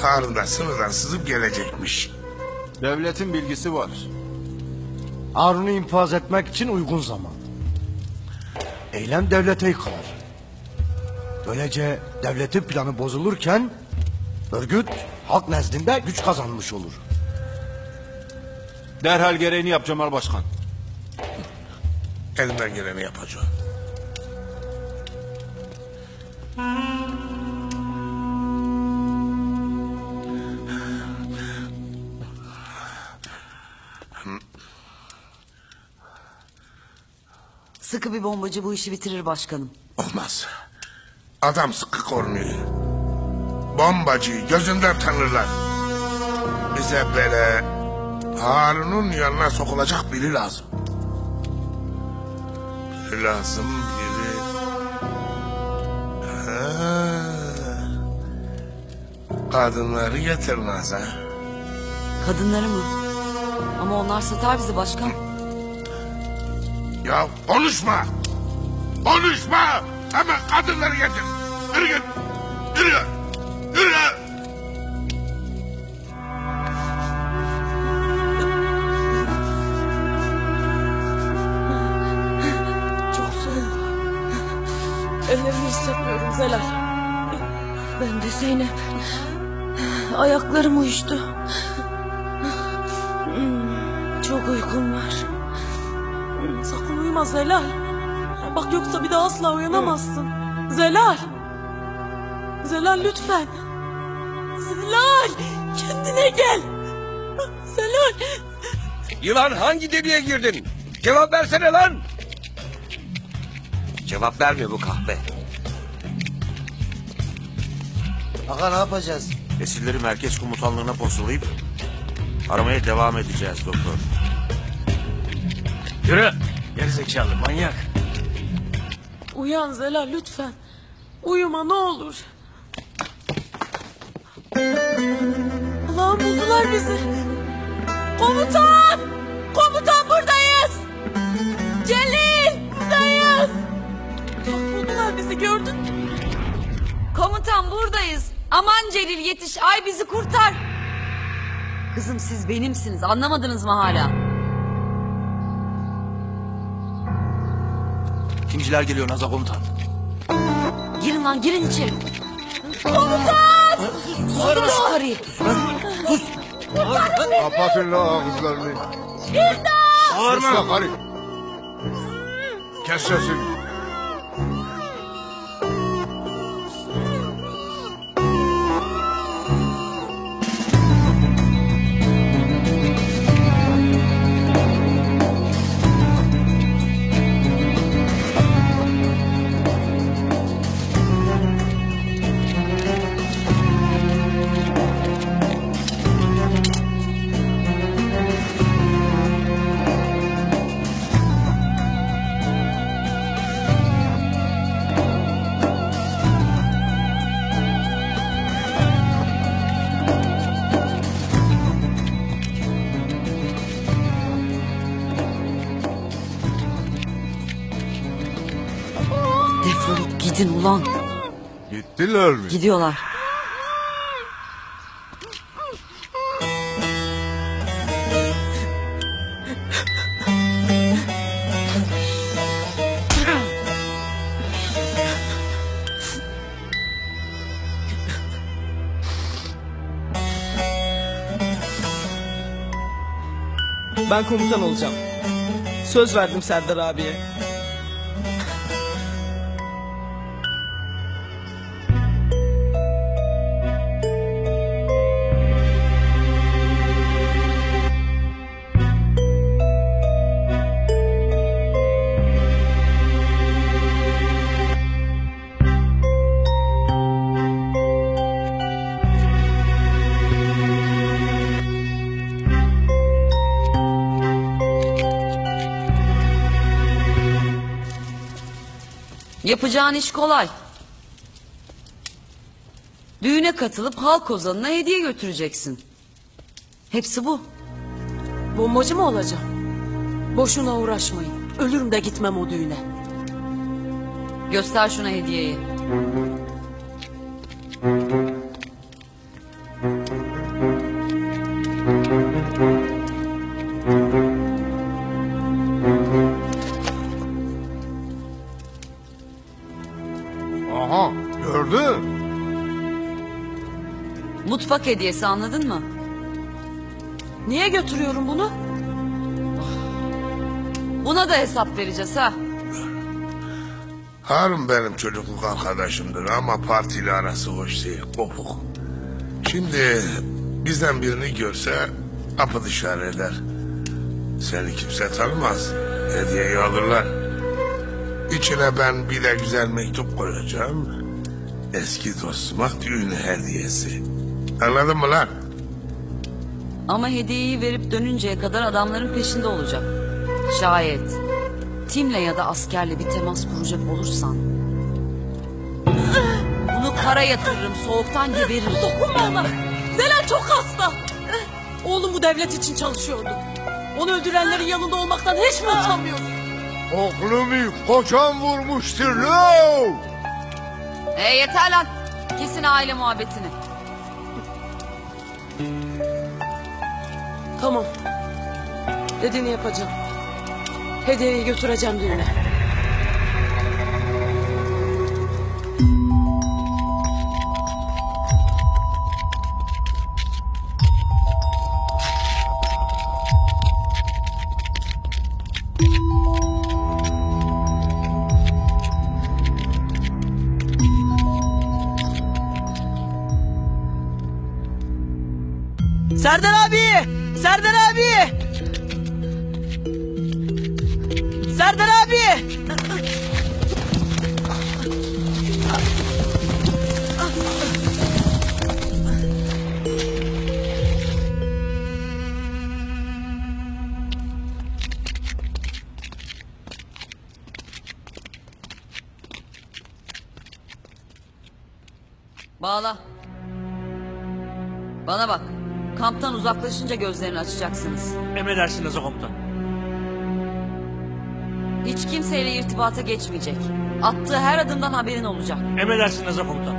Speaker 1: Harun da sınırdan sızıp gelecekmiş.
Speaker 16: Devletin bilgisi var.
Speaker 10: Harun'u infaz etmek için uygun zaman. Eylem devlete yıkılır. Böylece devletin planı bozulurken örgüt halk nezdinde güç kazanmış olur.
Speaker 16: Derhal gereğini yap Cemal Başkan.
Speaker 1: Elimden geleni yapacağım.
Speaker 2: Sıkı bir bombacı bu işi bitirir başkanım.
Speaker 1: Olmaz. Adam sıkı korunuyor. Bombacıyı gözünden tanırlar. Bize böyle Harun'un yanına sokulacak biri lazım. Biri lazım biri. Ha. Kadınları getir Naz'a.
Speaker 2: Kadınları mı? Ama onlar satar bizi başkan.
Speaker 1: Ya konuşma. Konuşma. Hemen kadınları getir. Yürü git. Yürü. Yürü.
Speaker 13: Çok soğuk. Ellerimi hissetmiyorum Zelal.
Speaker 11: Ben de Zeynep. Ayaklarım uyuştu.
Speaker 13: Uyuma Zelal. Bak yoksa bir daha asla uyanamazsın. Zelal. Zelal lütfen. Zelal. Kendine gel. Zelal.
Speaker 4: Yılan hangi deliğe girdin? Cevap versene lan! Cevap vermiyor bu kahpe.
Speaker 7: Aga ne yapacağız?
Speaker 8: Esirleri merkez komutanlığına postalayıp aramaya devam edeceğiz doktor.
Speaker 3: Yürü. Gerizekalı manyak.
Speaker 13: Uyan Zelal lütfen. Uyuma ne olur. Allah'ım buldular bizi. Komutan! Komutan buradayız! Celil! Buradayız! Buldular bizi gördün mü?
Speaker 2: Komutan buradayız. Aman Celil yetiş. Ay bizi kurtar. Kızım siz benimsiniz. Anlamadınız mı hala?
Speaker 6: Kimciler geliyor Nazlı komutan.
Speaker 2: Girin lan girin içeri.
Speaker 13: Komutan!
Speaker 2: Susun şu karıyı.
Speaker 14: Sus. Kapatın la ağızlarını.
Speaker 13: İmdat!
Speaker 14: Karı. Kes sesini. Gittiler mi?
Speaker 2: Gidiyorlar.
Speaker 19: Ben komutan olacağım. Söz verdim Serdar abiye.
Speaker 2: Yapacağın iş kolay. Düğüne katılıp halk ozanına hediye götüreceksin. Hepsi bu.
Speaker 13: Bombacı mı olacağım? Boşuna uğraşmayın. Ölürüm de gitmem o düğüne.
Speaker 2: Göster şuna hediyeyi. Mutfak hediyesi anladın mı?
Speaker 13: Niye götürüyorum bunu?
Speaker 2: Buna da hesap vereceğiz ha.
Speaker 1: Harun benim çocukluk arkadaşımdır ama partiyle arası hoş değil, kopuk. Şimdi bizden birini görse apı dışarı eder. Seni kimse tanımaz. Hediyeyi alırlar. İçine ben bir de güzel mektup koyacağım. Eski dostuma düğün hediyesi. Anladın mı lan?
Speaker 2: Ama hediyeyi verip dönünceye kadar adamların peşinde olacak. Şayet timle ya da askerle bir temas kuracak olursan... ...bunu kara yatırırım, soğuktan geberirim.
Speaker 13: Dokunma ona. Zelal çok hasta. Oğlum bu devlet için çalışıyordu. Onu öldürenlerin yanında olmaktan hiç mi utanmıyorsun?
Speaker 14: Oğlumu kocam vurmuştur lo.
Speaker 2: E yeter lan. Kesin aile muhabbetini.
Speaker 13: Tamam. Dediğini yapacağım. Hediyeyi götüreceğim düğüne.
Speaker 19: Serdar abi!
Speaker 2: Uzaklaşınca gözlerini açacaksınız.
Speaker 3: Emredersiniz komutan.
Speaker 2: Hiç kimseyle irtibata geçmeyecek. Attığı her adımdan haberin olacak.
Speaker 3: Emredersiniz komutan.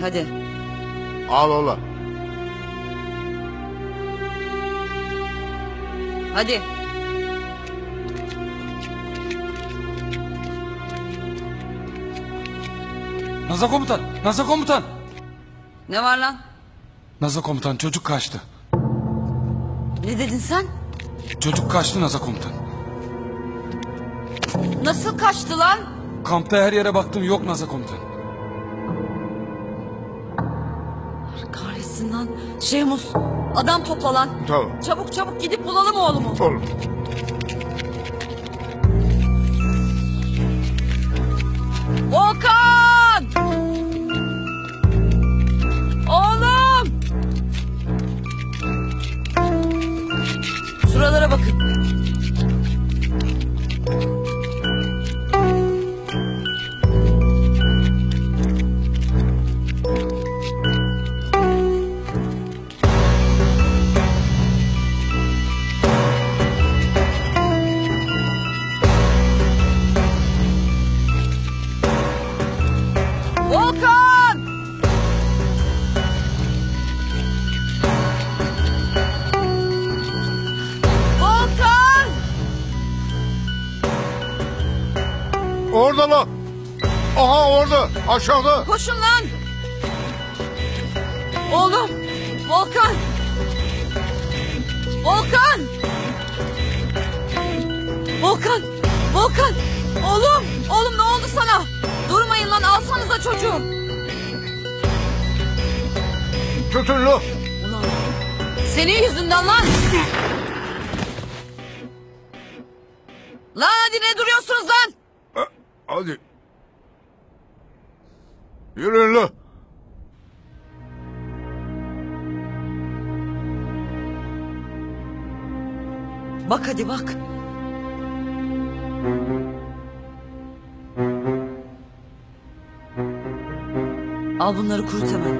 Speaker 2: Hadi.
Speaker 14: Al ola.
Speaker 2: Hadi.
Speaker 6: Naza komutan, Naza komutan.
Speaker 2: Ne var lan?
Speaker 6: Naza komutan çocuk kaçtı.
Speaker 2: Ne dedin sen?
Speaker 6: Çocuk kaçtı Naza komutan.
Speaker 2: Nasıl kaçtı lan?
Speaker 6: Kampta her yere baktım yok Naza komutan.
Speaker 2: Kahretsin lan. Şehmus adam topla lan.
Speaker 14: Tamam.
Speaker 2: Çabuk çabuk gidip bulalım oğlumu.
Speaker 14: Olur. Aşağıda.
Speaker 2: Koşun lan! Oğlum! Volkan! Volkan! Volkan! Volkan! Oğlum! Oğlum ne oldu sana? Durmayın lan alsanıza çocuğu.
Speaker 14: Tutun lan.
Speaker 2: Ulan senin yüzünden lan! Lan hadi ne duruyorsunuz lan?
Speaker 14: Hadi. Yürüyün lan.
Speaker 2: Bak hadi bak. Al bunları kurut hemen.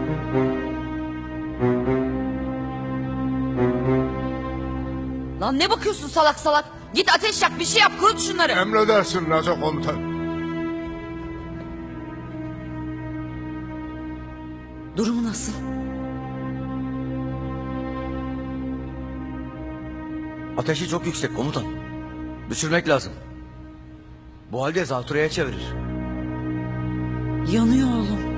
Speaker 2: Lan ne bakıyorsun salak salak? Git ateş yak bir şey yap kurut şunları.
Speaker 14: Emredersin Naza komutan.
Speaker 2: Nasıl?
Speaker 20: Ateşi çok yüksek komutan. Düşürmek lazım. Bu halde zatürreye çevirir.
Speaker 2: Yanıyor oğlum.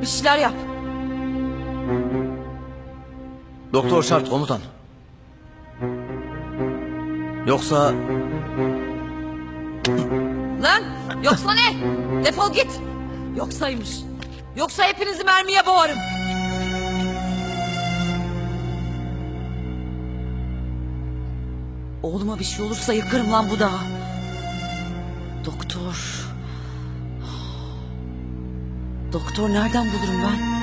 Speaker 2: Bir şeyler yap.
Speaker 20: Doktor şart komutan. Yoksa
Speaker 2: Lan yoksa ne? Defol git. Yoksaymış. Yoksa hepinizi mermiye boğarım. Oğluma bir şey olursa yıkarım lan bu dağı. Doktor. Doktor nereden bulurum ben?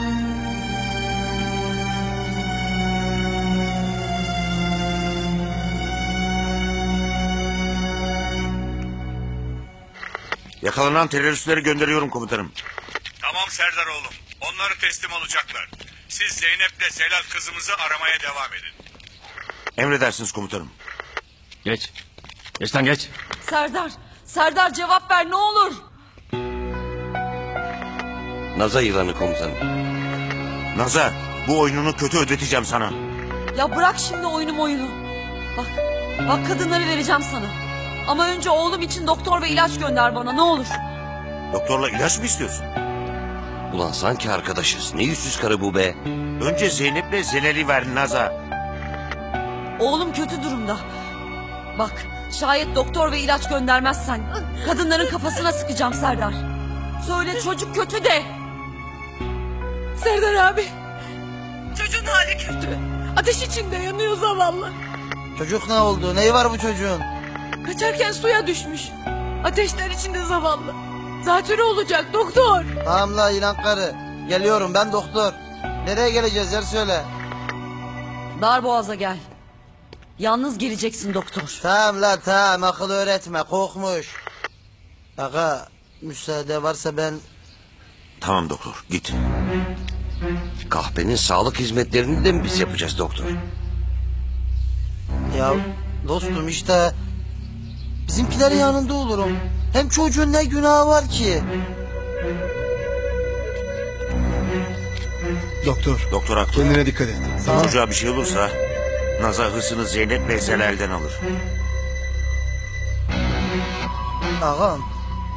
Speaker 8: Yakalanan teröristleri gönderiyorum komutanım.
Speaker 12: Tamam Serdar oğlum. Onları teslim alacaklar. Siz Zeynep'le Zelal kızımızı aramaya devam edin.
Speaker 8: Emredersiniz komutanım.
Speaker 20: Geç. Geç lan geç.
Speaker 2: Serdar, Serdar cevap ver ne olur.
Speaker 4: Naza yılanı komutanım.
Speaker 8: Naza bu oyununu kötü ödeteceğim sana.
Speaker 2: Ya bırak şimdi oyunu oyunu. Bak, bak kadınları vereceğim sana. Ama önce oğlum için doktor ve ilaç gönder bana ne olur.
Speaker 8: Doktorla ilaç mı istiyorsun?
Speaker 4: Ulan sanki arkadaşız. Ne yüzsüz karı bu be.
Speaker 8: Önce Zeynep'le Zelal'i ver Naza.
Speaker 2: Oğlum kötü durumda. Bak, şayet doktor ve ilaç göndermezsen kadınların kafasına sıkacağım Serdar. Söyle çocuk kötü de.
Speaker 13: Serdar abi. Çocuğun hali kötü. Ateş içinde yanıyor zavallı.
Speaker 7: Çocuk ne oldu? Neyi var bu çocuğun?
Speaker 13: Kaçarken suya düşmüş. Ateşler içinde zavallı. Zatürre olacak doktor.
Speaker 7: Tamam la ilan karı. Geliyorum ben doktor. Nereye geleceğiz yer söyle.
Speaker 2: Darboğaz'a gel. Yalnız geleceksin doktor.
Speaker 7: Tamam la tamam akıl öğretme kokmuş. Aga müsaade varsa ben
Speaker 8: Tamam doktor git.
Speaker 4: Kahpenin sağlık hizmetlerini de mi biz yapacağız doktor?
Speaker 7: ya dostum işte bizimkilerin yanında olurum. Hem çocuğun ne günahı var ki?
Speaker 9: Doktor.
Speaker 8: Doktor haklı.
Speaker 9: Kendine dikkat et.
Speaker 8: Çocuğa bir şey olursa Naza hırsını Zeynep ve Zelal'den alır.
Speaker 7: Ağam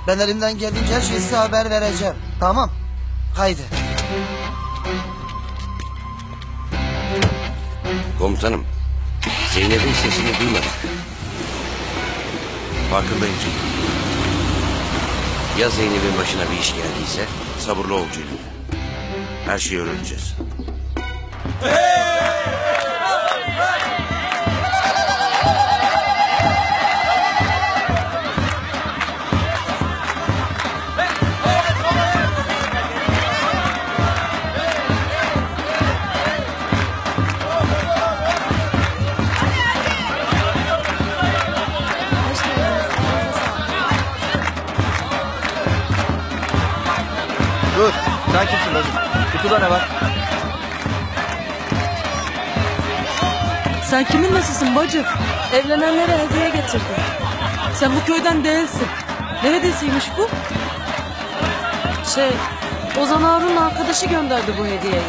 Speaker 7: ben elimden geldiğince her şeyi size haber vereceğim. Tamam. Haydi.
Speaker 4: Komutanım. Zeynep'in sesini duymadık.
Speaker 8: Farkındayım canım.
Speaker 4: Ya Zeynep'in başına bir iş geldiyse?
Speaker 8: Sabırlı ol Celil. Her şeyi öğreneceğiz.
Speaker 20: Dur. Sen kimsin bacım? Kutuda ne var?
Speaker 13: Sen kimin nasılsın bacı? Evlenenlere hediye getirdin. Sen bu köyden değilsin. Ne hediyesiymiş bu? Şey, Ozan Harun'un arkadaşı gönderdi bu hediyeyi.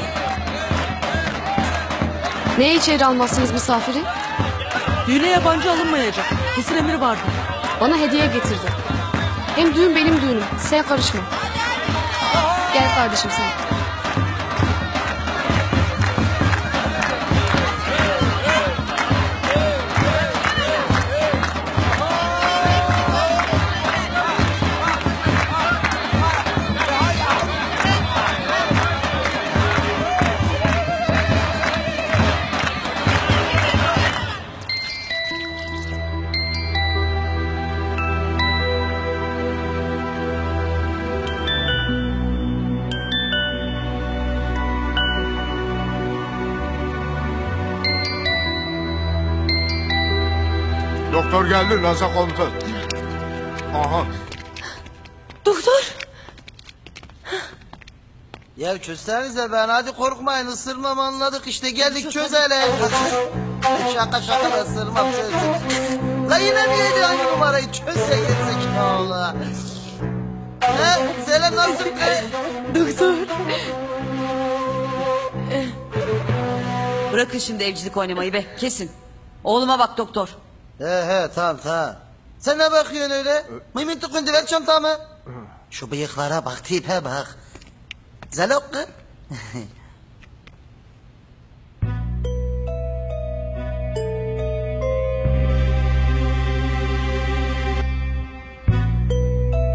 Speaker 21: Neye içeri almazsınız misafiri?
Speaker 13: Düğüne yabancı alınmayacak. Kesin emir vardı.
Speaker 21: Bana hediye getirdi. Hem düğün benim düğünüm. Sen karışma. Gel kardeşim sen.
Speaker 14: Nazan komutan. Aha.
Speaker 13: Doktor.
Speaker 7: Ya çözsenize ben hadi korkmayın ısırmam anladık işte geldik çöz hele. şaka şaka ısırmam çözdüm. La yine mi yedi aynı numarayı çözse gerizekalı. He Selam nasılsın kız?
Speaker 13: Doktor.
Speaker 2: Bırakın şimdi evcilik oynamayı be kesin. Oğluma bak doktor.
Speaker 7: He he tamam tamam. Sen ne bakıyorsun öyle? Mümin tıkındı ver çantamı. Şu bıyıklara bak tipe bak. Zelok kız. (laughs)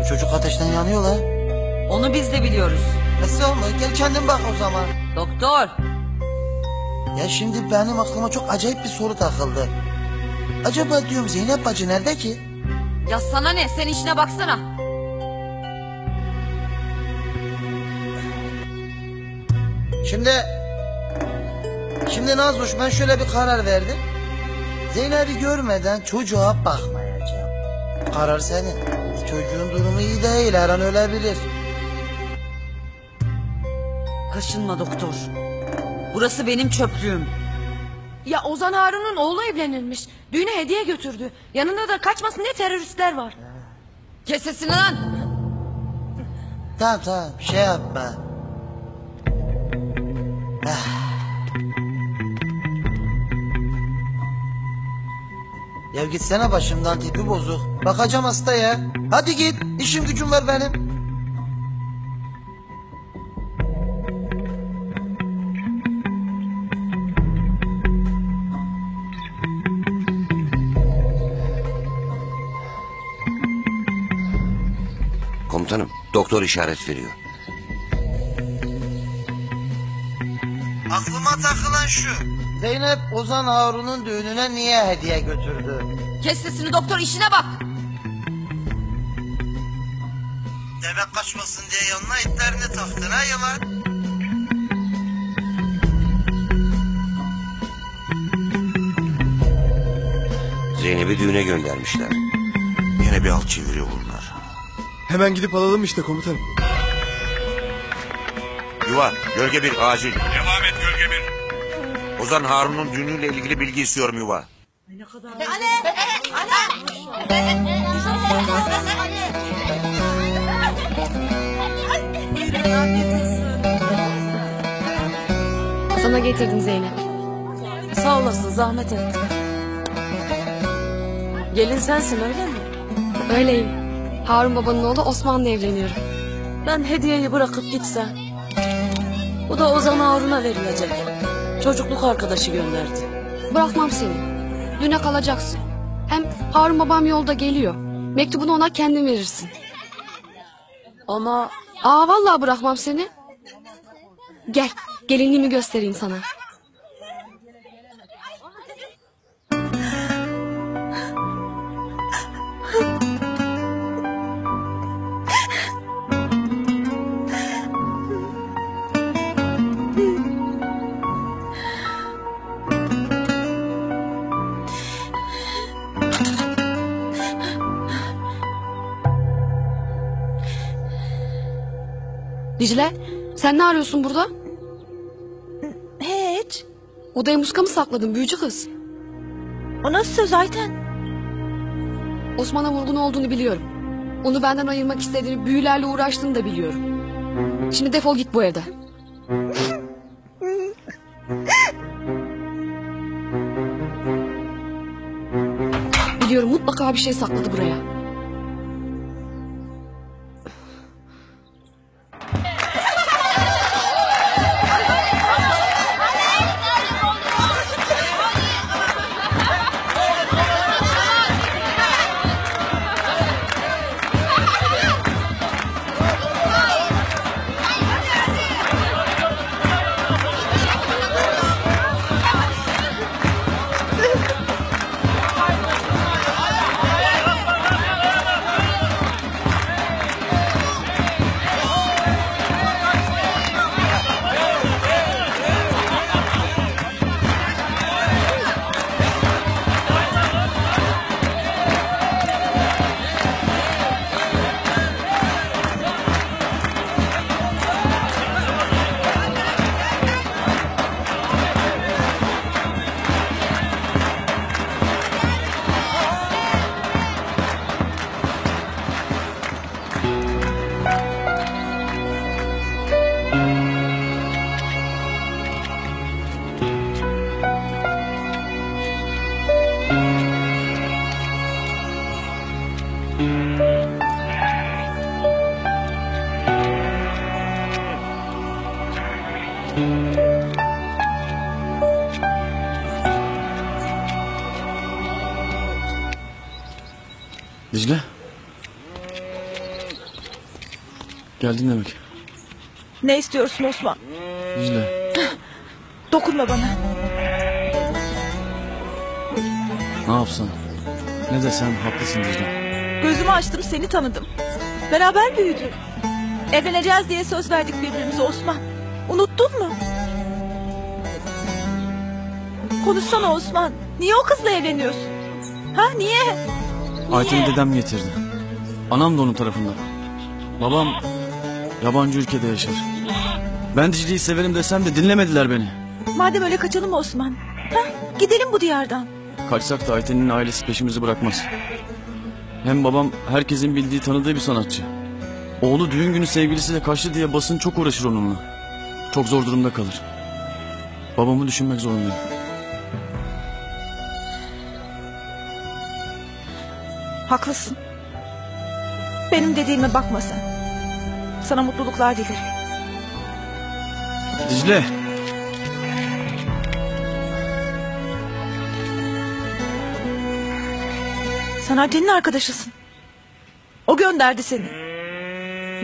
Speaker 7: Bu çocuk ateşten yanıyor la.
Speaker 2: Onu biz de biliyoruz.
Speaker 7: Nasıl olma gel kendin bak o zaman.
Speaker 2: Doktor.
Speaker 7: Ya şimdi benim aklıma çok acayip bir soru takıldı. Acaba diyorum Zeynep bacı nerede ki?
Speaker 2: Ya sana ne sen işine baksana.
Speaker 7: Şimdi... Şimdi Nazlış ben şöyle bir karar verdim. Zeynep'i görmeden çocuğa bakmayacağım. Karar senin. Çocuğun durumu iyi değil her an ölebilir.
Speaker 2: Kaşınma doktor. Burası benim çöplüğüm.
Speaker 13: Ya Ozan Harun'un oğlu evlenirmiş. Düğüne hediye götürdü. Yanında da kaçmasın diye teröristler var.
Speaker 2: Kes sesini lan.
Speaker 7: Tamam tamam bir şey yapma. Ah. Ya gitsene başımdan tipi bozuk. Bakacağım hastaya. Hadi git. İşim gücüm var benim.
Speaker 4: Doktor işaret veriyor.
Speaker 7: Aklıma takılan şu. Zeynep Ozan Harun'un düğününe niye hediye götürdü?
Speaker 2: Kes sesini doktor işine bak.
Speaker 7: Demek kaçmasın diye yanına itlerini taktın ha yılan.
Speaker 4: Zeynep'i düğüne göndermişler.
Speaker 8: Yine bir alt çeviriyor bunlar.
Speaker 9: Hemen gidip alalım işte komutanım.
Speaker 8: Yuva, gölge bir acil.
Speaker 12: Devam et gölge bir.
Speaker 8: Ozan Harun'un düğünüyle ilgili bilgi istiyorum Yuva.
Speaker 21: Sana getirdim Zeynep.
Speaker 13: Sağ olasın zahmet ettin. Gelin sensin öyle mi?
Speaker 21: Öyleyim. Harun babanın oğlu Osman'la evleniyorum.
Speaker 13: Ben hediyeyi bırakıp gitsem. Bu da Ozan Harun'a verilecek. Çocukluk arkadaşı gönderdi.
Speaker 21: Bırakmam seni. Düne kalacaksın. Hem Harun babam yolda geliyor. Mektubunu ona kendin verirsin.
Speaker 13: Ama
Speaker 21: Aa vallahi bırakmam seni. Gel gelinliğimi göstereyim sana. Dicle sen ne arıyorsun burada?
Speaker 13: hiç.
Speaker 21: Odaya muska mı sakladın büyücü kız?
Speaker 13: O nasıl söz Ayten?
Speaker 21: Osman'a vurgun olduğunu biliyorum. Onu benden ayırmak istediğini, büyülerle uğraştığını da biliyorum. Şimdi defol git bu evden. Biliyorum mutlaka bir şey sakladı buraya.
Speaker 22: Geldin demek.
Speaker 23: Ne istiyorsun Osman?
Speaker 22: Dicle. (gasps)
Speaker 23: Dokunma bana.
Speaker 22: Ne yapsan? Ne desem haklısın Dicle.
Speaker 23: Gözümü açtım seni tanıdım. Beraber büyüdük. Evleneceğiz diye söz verdik birbirimize Osman. Unuttun mu? Konuşsana Osman. Niye o kızla evleniyorsun? Ha niye?
Speaker 22: Ayten'i dedem getirdi. Anam da onun tarafında. Babam yabancı ülkede yaşar. Ben Dicle'yi severim desem de dinlemediler beni.
Speaker 23: Madem öyle kaçalım Osman. Ha, gidelim bu diyardan.
Speaker 22: Kaçsak da Ayten'in ailesi peşimizi bırakmaz. Hem babam herkesin bildiği tanıdığı bir sanatçı. Oğlu düğün günü sevgilisiyle kaçtı diye basın çok uğraşır onunla. Çok zor durumda kalır. Babamı düşünmek zorundayım.
Speaker 23: Haklısın. Benim dediğime bakma sen. Sana mutluluklar dilerim.
Speaker 22: Dicle.
Speaker 23: Sen Ayten'in arkadaşısın. O gönderdi seni.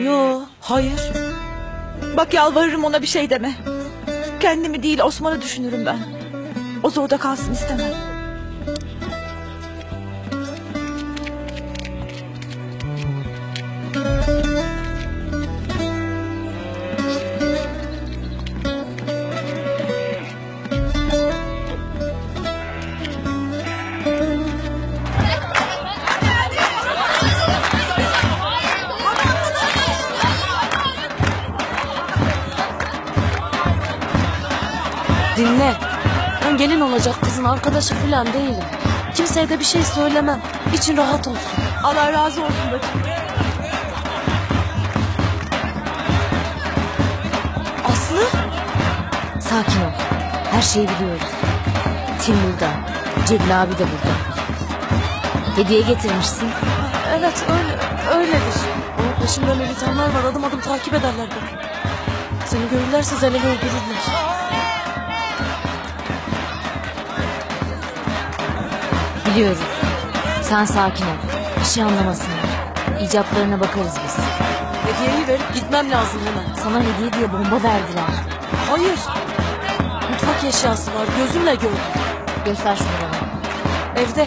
Speaker 23: Yo, hayır. Bak yalvarırım ona bir şey deme. Kendimi değil Osman'ı düşünürüm ben. O zorda kalsın istemem.
Speaker 13: Arkadaşı falan değilim. Kimseye de bir şey söylemem. İçin rahat olsun.
Speaker 23: Allah razı olsun bacım.
Speaker 13: Aslı?
Speaker 11: Sakin ol. Her şeyi biliyoruz. Tim burada. Celil abi de burada. Hediye getirmişsin.
Speaker 13: Evet öyle, öyledir. Ama peşimde militanlar var adım adım takip ederler beni. Seni görürlerse Zelal'i öldürürler.
Speaker 11: Biliyoruz. Sen sakin ol. Bir şey anlamasınlar. İcaplarına bakarız biz.
Speaker 13: Hediyeyi verip gitmem lazım hemen.
Speaker 11: Sana hediye diye bomba verdiler.
Speaker 13: Hayır. Mutfak eşyası var gözümle gördüm.
Speaker 11: Göster şunu bana.
Speaker 13: Evde.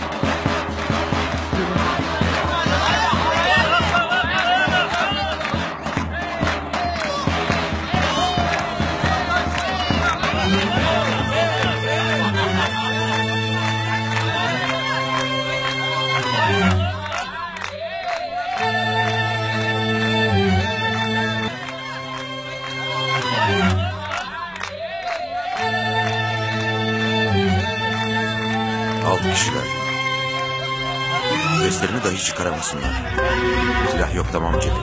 Speaker 8: Çıkaramasınlar. Silah yok tamam Celil.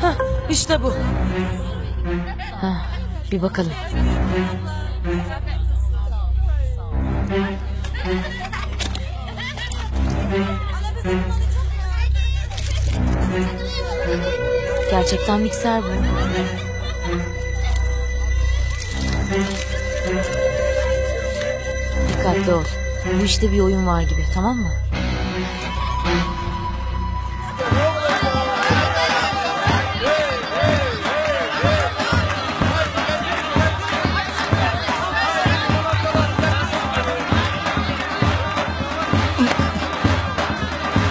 Speaker 13: Hah, işte bu.
Speaker 11: Hah, bir bakalım. Gerçekten mikser bu. Dikkatli ol. Bu işte bir oyun var gibi tamam mı?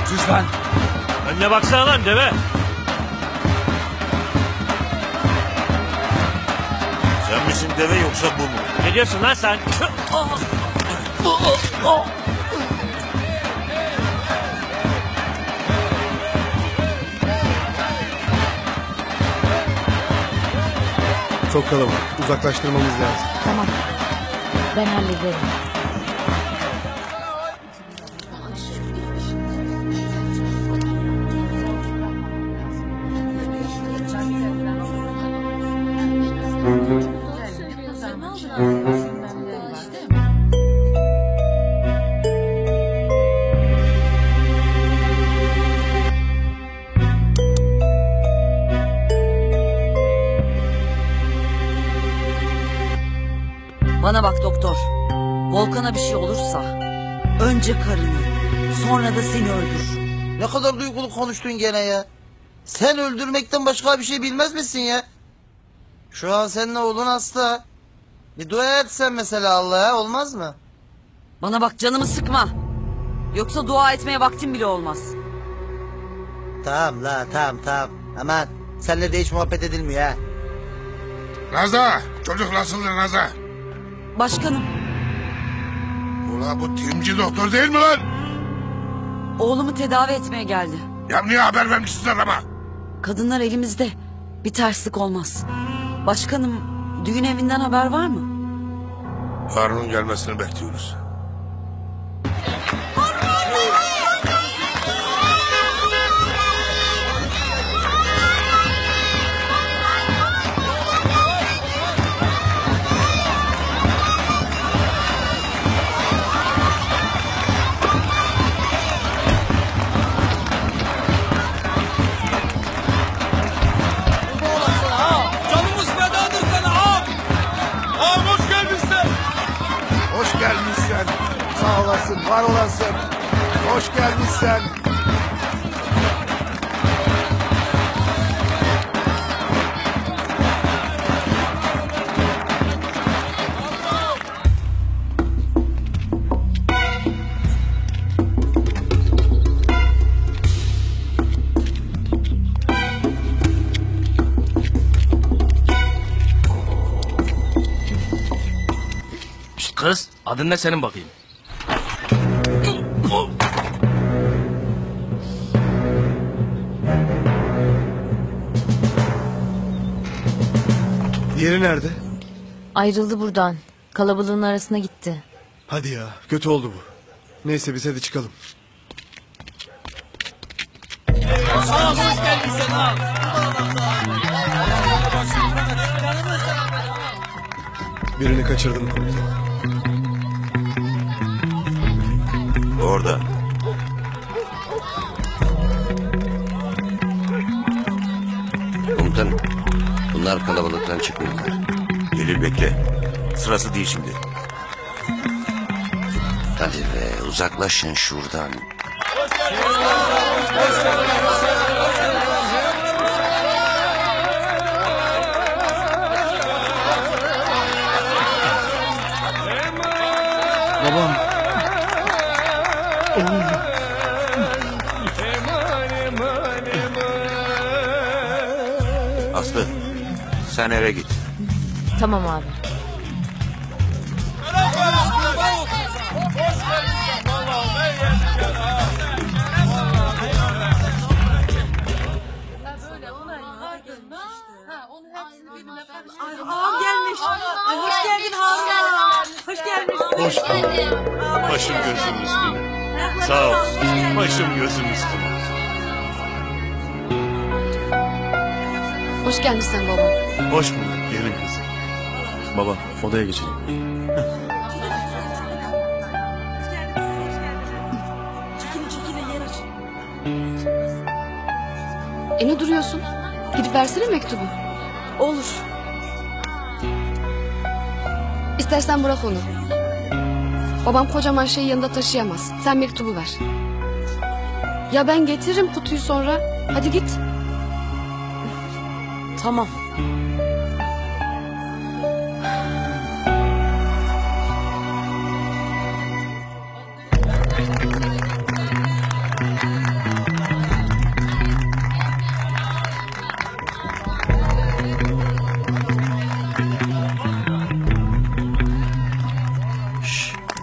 Speaker 3: Sus lan. Önüne baksana lan deve.
Speaker 8: Deve yoksa bu mu?
Speaker 3: Ne diyorsun lan sen?
Speaker 9: Çok kalabalık. Uzaklaştırmamız lazım.
Speaker 11: Tamam. Ben hallederim.
Speaker 7: Konuştun gene ya. Sen öldürmekten başka bir şey bilmez misin ya? Şu an senin oğlun hasta. Bir dua etsen mesela Allah'a olmaz mı?
Speaker 2: Bana bak canımı sıkma. Yoksa dua etmeye vaktim bile olmaz.
Speaker 7: Tamam la tamam tamam. Aman seninle de hiç muhabbet edilmiyor ha.
Speaker 1: Naza çocuk nasıldır Naza?
Speaker 2: Başkanım
Speaker 1: Ula bu timci doktor değil mi lan?
Speaker 2: oğlumu tedavi etmeye geldi.
Speaker 1: Ya niye haber vermişsiniz adama?
Speaker 2: Kadınlar elimizde. Bir terslik olmaz. Başkanım düğün evinden haber var mı?
Speaker 1: Harun'un gelmesini bekliyoruz.
Speaker 24: Şşt kız adın ne senin bakayım?
Speaker 9: Diğeri nerede?
Speaker 11: Ayrıldı buradan. Kalabalığın arasına gitti.
Speaker 9: Hadi ya kötü oldu bu. Neyse biz hadi çıkalım.
Speaker 6: Hoş.
Speaker 9: Birini kaçırdım komutan.
Speaker 8: Orada.
Speaker 4: Bunlar kalabalıktan çıkmıyorlar.
Speaker 8: Gelin bekle. Sırası değil şimdi.
Speaker 4: Hadi be uzaklaşın şuradan.
Speaker 22: Babam.
Speaker 8: Sen eve git.
Speaker 11: Tamam abi.
Speaker 13: Ağam gelmiş. Ay, hoş geldin Harun. Hoş gelmişsin.
Speaker 25: Hoş bulduk. Başım gözüm üstüne. Sağ ol. Başım gözüm üstüne.
Speaker 21: Hoş gelmişsin baba.
Speaker 25: Hoş bulduk gelin kızım.
Speaker 22: Baba odaya geçelim.
Speaker 21: E ne duruyorsun? Gidip versene mektubu.
Speaker 13: Olur.
Speaker 21: İstersen bırak onu. Babam kocaman şeyi yanında taşıyamaz. Sen mektubu ver. Ya ben getiririm kutuyu sonra. Hadi git.
Speaker 13: Tamam.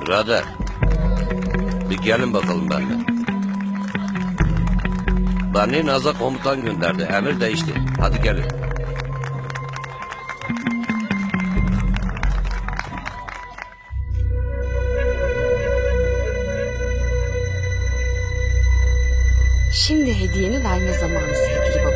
Speaker 4: Radar. Bir gelin bakalım benimle. Beni Naza komutan gönderdi. Emir değişti. Hadi gelin.
Speaker 21: Şimdi hediyeni verme zamanı sevgili babacığım.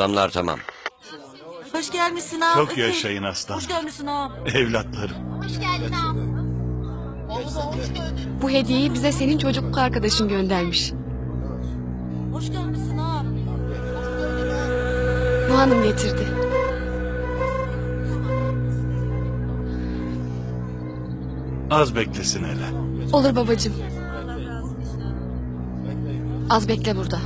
Speaker 4: Adamlar tamam.
Speaker 13: Hoş gelmişsin abi.
Speaker 25: Çok yaşayın aslanım.
Speaker 13: Hoş gelmişsin abi.
Speaker 25: Evlatlarım.
Speaker 21: Bu hediyeyi bize senin çocukluk arkadaşın göndermiş.
Speaker 13: Hoş gelmişsin abi.
Speaker 21: Bu hanım getirdi.
Speaker 25: Az beklesin hele.
Speaker 21: Olur babacığım. Az bekle burada.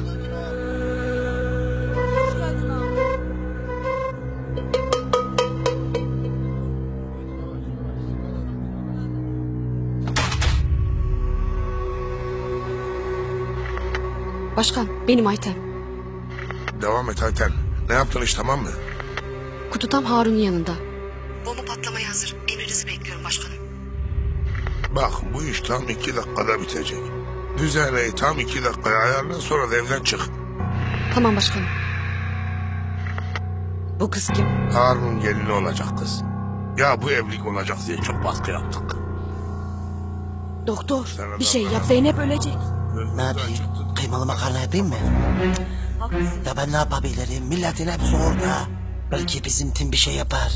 Speaker 21: Benim Ayten.
Speaker 1: Devam et Ayten. Ne yaptın iş tamam mı?
Speaker 21: Kutu tam Harun'un yanında. Bomba patlamaya hazır. Emrinizi bekliyorum başkanım.
Speaker 1: Bak bu iş tam iki dakikada bitecek. Düzenleyi tam iki dakikaya ayarla sonra da evden çık.
Speaker 21: Tamam başkanım.
Speaker 2: Bu kız kim?
Speaker 1: Harun'un gelini olacak kız. Ya bu evlilik olacak diye çok baskı yaptık.
Speaker 23: Doktor
Speaker 1: Sana
Speaker 23: bir şey yap Zeynep ölecek.
Speaker 7: Ne yapayım? Kıymalı makarna yapayım mı? Ya ben ne yapabilirim? Milletin hepsi orada. Belki bizim tim bir şey yapar.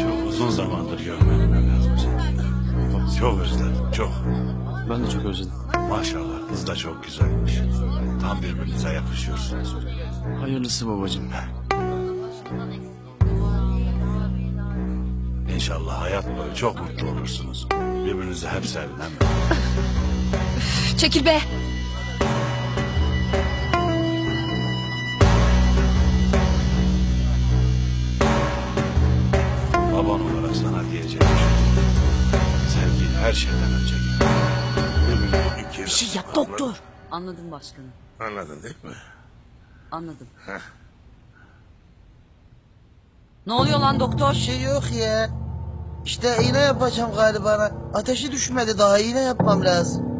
Speaker 25: Çok uzun zamandır görmedim evladım. Çok özledim çok.
Speaker 22: Ben de çok özledim.
Speaker 25: Maşallah kız da çok güzelmiş. Tam birbirinize yakışıyorsunuz.
Speaker 22: Hayırlısı babacığım.
Speaker 25: Sevin değil mi?
Speaker 21: Çekil be.
Speaker 25: Baban olarak sana diyeceğim şey. Sevgi her şeyden önce gelir.
Speaker 1: Bir
Speaker 23: şey yap doktor.
Speaker 2: Anladım başkanım.
Speaker 1: Anladın değil mi?
Speaker 2: Anladım.
Speaker 1: Heh.
Speaker 2: Ne oluyor lan doktor?
Speaker 7: Bir şey yok ya. İşte iğne yapacağım galiba. Ateşi düşmedi daha iğne yapmam lazım.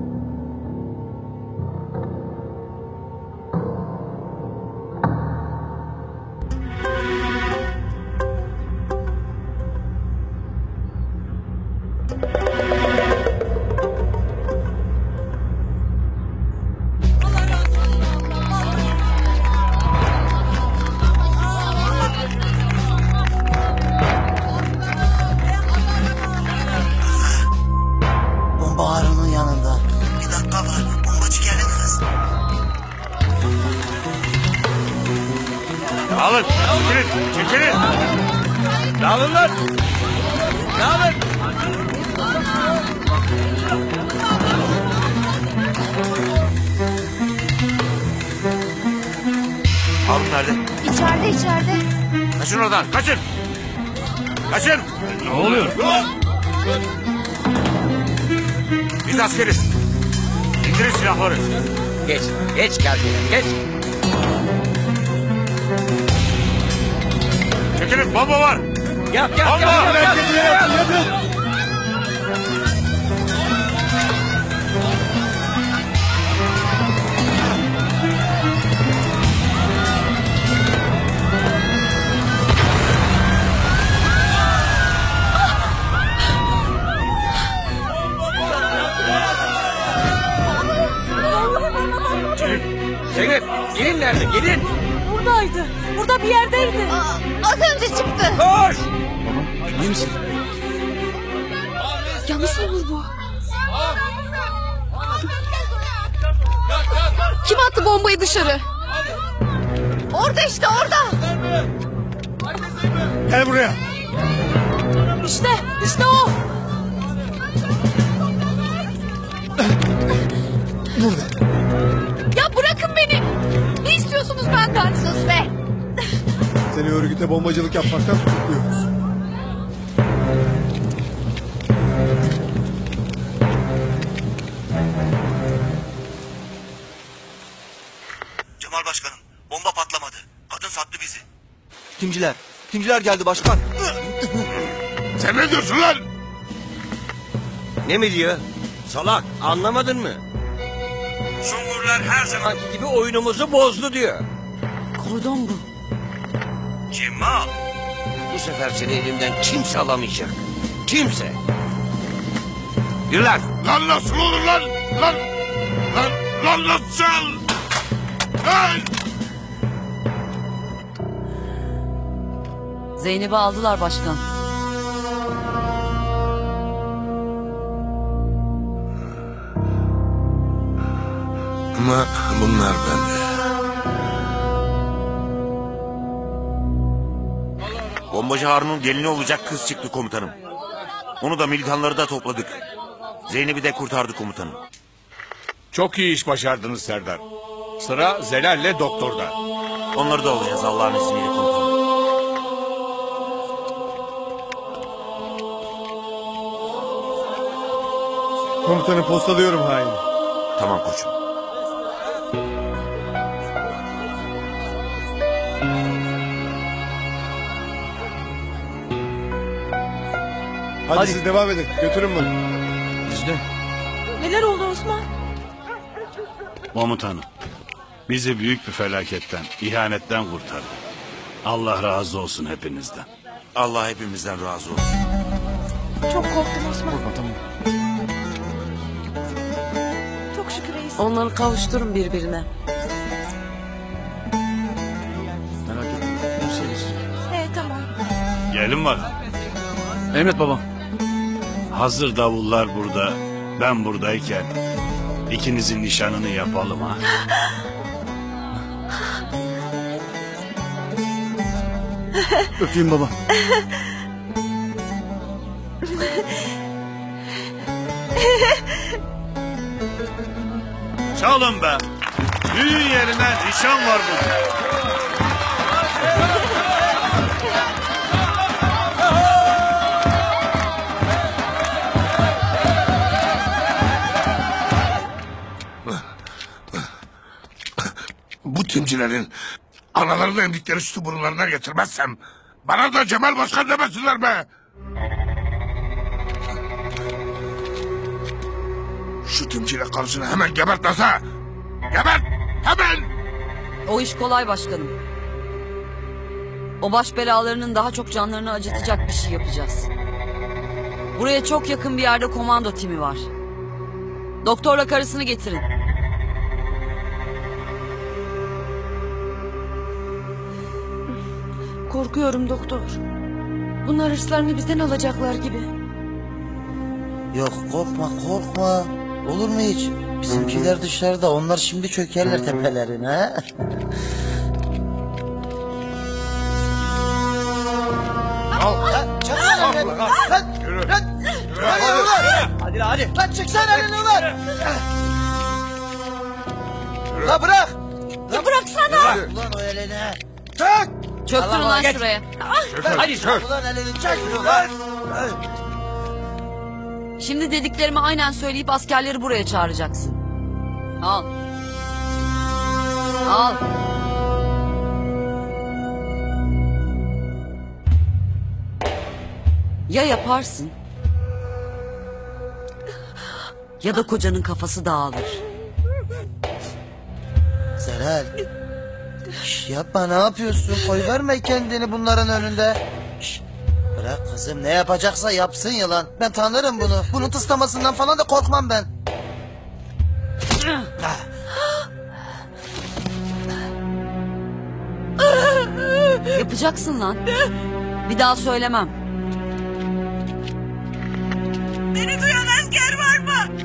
Speaker 7: Geldi başkan.
Speaker 1: Sen ne diyorsun lan?
Speaker 4: Ne mi diyor? Salak anlamadın mı? Sungurlar her zamanki gibi oyunumuzu bozdu diyor.
Speaker 2: Kordon bu.
Speaker 4: Cemal. Bu sefer seni elimden kimse alamayacak. Kimse. Yürü lan.
Speaker 1: Lan nasıl olur lan? Lan, lan, lan nasıl? Lan!
Speaker 2: Zeynep'i aldılar başkan.
Speaker 1: Ama bunlar bende.
Speaker 8: Bombacı Harun'un gelini olacak kız çıktı komutanım. Onu da militanları da topladık. Zeynep'i de kurtardı komutanım.
Speaker 12: Çok iyi iş başardınız Serdar. Sıra Zelal'le doktorda.
Speaker 8: Onları da alacağız Allah'ın izniyle komutanım.
Speaker 9: Komutanı postalıyorum hain.
Speaker 8: Tamam koçum.
Speaker 9: Hadi,
Speaker 22: Hadi.
Speaker 9: siz devam edin. Götürün bunu.
Speaker 22: Dicle.
Speaker 23: Neler oldu Osman?
Speaker 25: Komutanım. Bizi büyük bir felaketten, ihanetten kurtardı. Allah razı olsun hepinizden.
Speaker 8: Allah hepimizden razı olsun.
Speaker 23: Çok korktum Osman.
Speaker 22: Korkma
Speaker 13: Onları kavuşturun birbirine.
Speaker 22: Merak etme. Geçecek.
Speaker 23: He tamam.
Speaker 25: Gelin bakalım.
Speaker 22: Emret babam.
Speaker 25: Hazır davullar burada, ben buradayken ikinizin nişanını yapalım ha.
Speaker 22: Öpeyim baba. (laughs)
Speaker 25: Çalın be. Düğün yerine nişan var bugün.
Speaker 1: Bu timcilerin analarını emdikleri sütü burunlarına getirmezsem bana da Cemal Başkan demesinler be. Şu timciyle karısını hemen gebert Naza. Gebert hemen.
Speaker 2: O iş kolay başkanım. O baş belalarının daha çok canlarını acıtacak bir şey yapacağız. Buraya çok yakın bir yerde komando timi var. Doktorla karısını getirin.
Speaker 21: Korkuyorum doktor. Bunlar hırslarını bizden alacaklar gibi.
Speaker 7: Yok korkma korkma. Olur mu hiç? Bizimkiler dışarıda. Onlar şimdi çökerler tepelerine. Al. Lan çeksene elini. Lan. Lan. Hadi ulan.
Speaker 20: Hadi lan, hadi.
Speaker 7: Lan çeksene elini ulan. La bırak.
Speaker 23: Ya bıraksana.
Speaker 7: Ulan o elini. Çek.
Speaker 2: Çöktürün
Speaker 7: Allah
Speaker 2: lan
Speaker 7: geç.
Speaker 2: şuraya.
Speaker 7: Hadi çek. Ulan elini çek. Ulan.
Speaker 2: Şimdi dediklerimi aynen söyleyip askerleri buraya çağıracaksın. Al. Al. Ya yaparsın ya da kocanın kafası dağılır.
Speaker 7: Zelal. Şş, yapma ne yapıyorsun? Koy verme kendini bunların önünde. Kızım ne yapacaksa yapsın yılan. Ben tanırım bunu. Bunun tıslamasından falan da korkmam ben.
Speaker 2: Yapacaksın lan. Bir daha söylemem.
Speaker 23: Beni duyan asker var mı?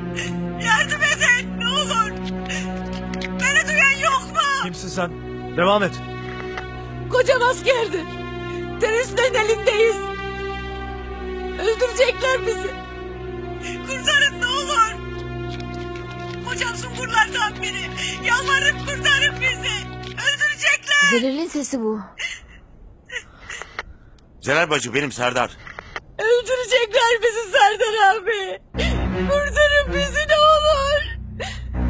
Speaker 23: Yardım edin ne olur. Beni duyan yok mu?
Speaker 3: Kimsin sen? Devam et.
Speaker 23: Kocam askerdir. Teröristlerin elindeyiz. Öldürecekler bizi. Kurtarın ne olur. Kocam sungurlardan biri. Yalvarırım kurtarın bizi. Öldürecekler.
Speaker 11: Zelal'in sesi bu.
Speaker 8: Zelal bacı benim Serdar.
Speaker 23: Öldürecekler bizi Serdar abi. Kurtarın bizi ne olur.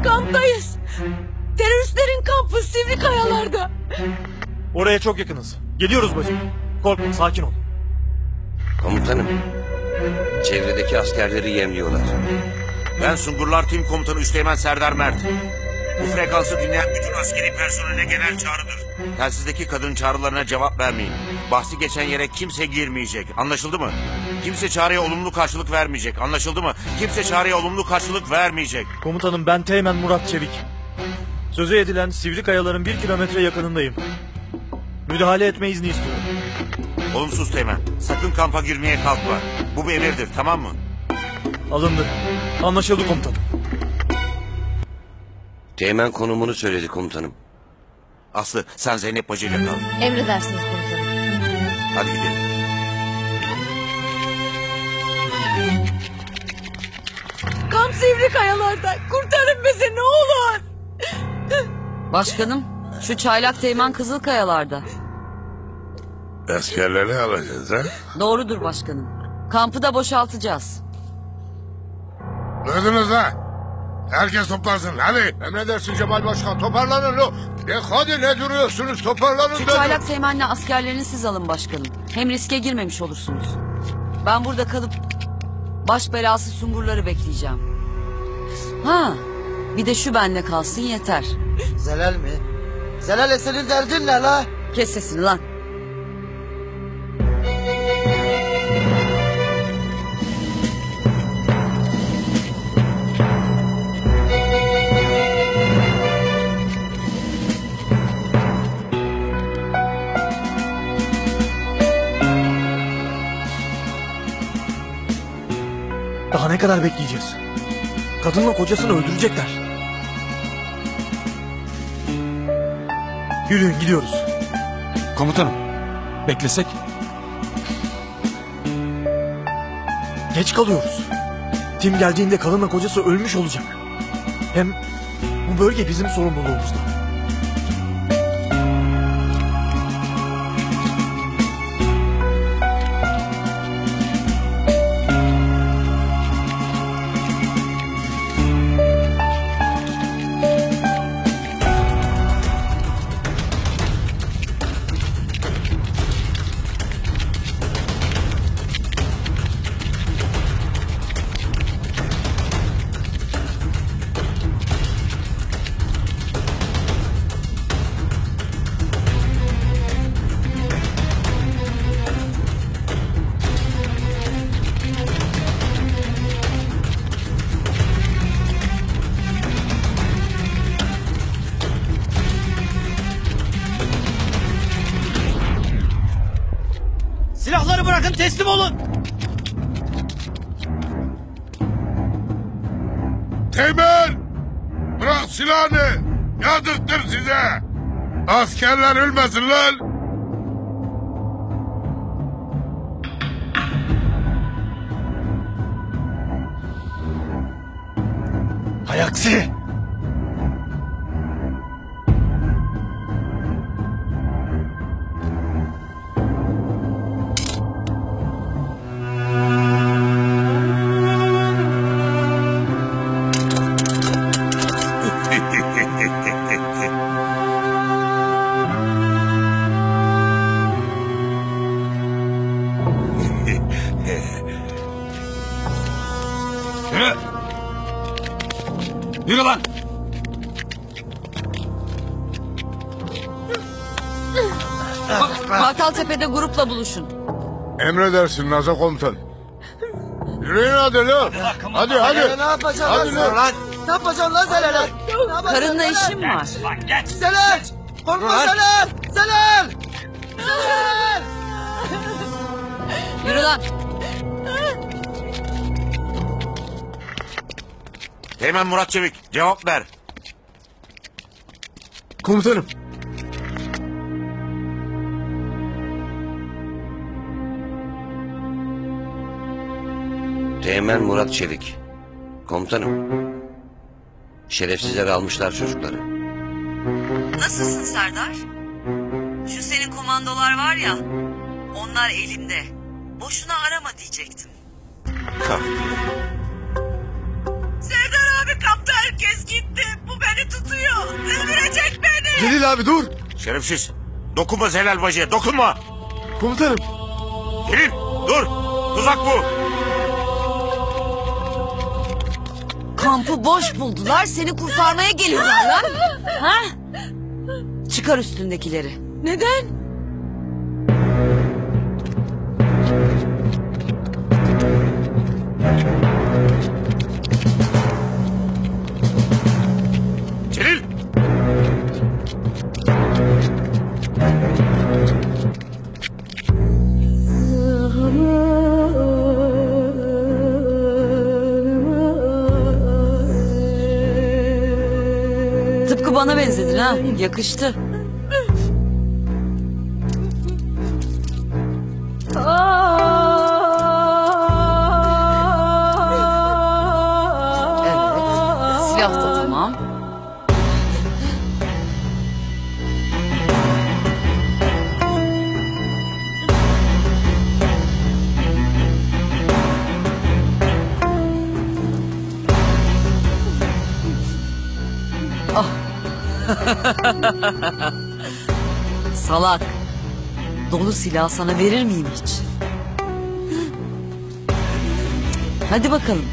Speaker 23: Kamptayız. Teröristlerin kampı Sivri Kayalar'da.
Speaker 3: Oraya çok yakınız. Geliyoruz bacım. Korkma sakin ol.
Speaker 4: Komutanım. Çevredeki askerleri yemliyorlar.
Speaker 8: Ben Sungurlar Tim Komutanı Üsteğmen Serdar Mert. Bu frekansı dinleyen bütün askeri personele genel çağrıdır. Telsizdeki kadın çağrılarına cevap vermeyin. Bahsi geçen yere kimse girmeyecek. Anlaşıldı mı? Kim Kimse çağrıya olumlu karşılık vermeyecek. Anlaşıldı mı? Kimse çağrıya olumlu karşılık vermeyecek.
Speaker 3: Komutanım ben Teğmen Murat Çevik. Söze edilen Sivri Kayaların bir kilometre yakınındayım. Müdahale etme izni istiyorum.
Speaker 8: Olumsuz Teğmen. Sakın kampa girmeye kalkma. Bu bir emirdir tamam mı?
Speaker 3: Alındı. Anlaşıldı komutanım.
Speaker 4: Teğmen konumunu söyledi komutanım.
Speaker 8: Aslı sen Zeynep bacıyla kal.
Speaker 11: Emredersiniz komutanım.
Speaker 8: Hadi gidelim.
Speaker 23: Kamp sivri kayalarda. Kurtarın bizi ne olur.
Speaker 2: Başkanım şu çaylak teğmen Kızılkayalarda.
Speaker 1: Askerleri alacağız ha?
Speaker 2: Doğrudur başkanım. Kampı da boşaltacağız.
Speaker 14: Duydunuz ha? Herkes toplansın hadi. Emredersin Cemal Başkan toparlanın lo. Ne hadi ne duruyorsunuz toparlanın
Speaker 2: Şu çaylak teğmenle askerlerini siz alın başkanım. Hem riske girmemiş olursunuz. Ben burada kalıp baş belası sungurları bekleyeceğim. Ha bir de şu benle kalsın yeter.
Speaker 7: Zelal mi? Zelal senin derdin ne la?
Speaker 2: Kes sesini lan.
Speaker 3: Kadar bekleyeceğiz? Kadınla kocasını öldürecekler. Yürüyün gidiyoruz.
Speaker 16: Komutanım. Beklesek.
Speaker 3: Geç kalıyoruz. Tim geldiğinde kadınla kocası ölmüş olacak. Hem bu bölge bizim sorumluluğumuzda.
Speaker 16: alma
Speaker 2: celular Grupla buluşun.
Speaker 14: Emredersin Naza komutan. Yürüyün hadi lan. Hadi hadi.
Speaker 7: Zelal, ne yapacaksın
Speaker 14: Hadi
Speaker 7: lan?
Speaker 14: lan.
Speaker 7: Ne yapacaksın lan Zelal'e? Ne yapacaksın
Speaker 2: Karınla
Speaker 7: Zelal?
Speaker 2: işim var.
Speaker 7: Zelal! Korkma
Speaker 2: Ulan.
Speaker 7: Zelal! Zelal! Zelal!
Speaker 2: Yürü lan.
Speaker 8: Teğmen Murat Çevik cevap ver.
Speaker 3: Komutanım.
Speaker 4: Teğmen Murat Çevik. Komutanım. Şerefsizler almışlar çocukları.
Speaker 2: Nasılsın Serdar? Şu senin komandolar var ya. Onlar elimde. Boşuna arama diyecektim. Serdar abi kampta herkes gitti. Bu beni tutuyor. Öldürecek beni.
Speaker 3: Celil abi dur.
Speaker 8: Şerefsiz. Dokunma Zelal bacıya dokunma.
Speaker 3: Komutanım.
Speaker 8: Gelin dur. Tuzak bu.
Speaker 2: Kampı boş buldular. Seni kurtarmaya geliyorlar lan. Ha? Çıkar üstündekileri.
Speaker 23: Neden?
Speaker 8: Celil!
Speaker 2: Ha. Yakıştı. (laughs) Salak. Dolu silah sana verir miyim hiç? Hadi bakalım.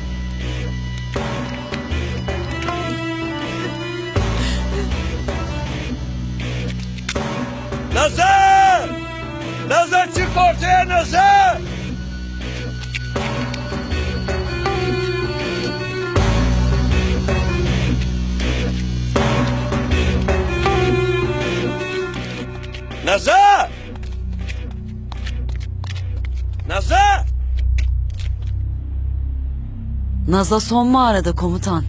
Speaker 2: Naza son mağarada komutan.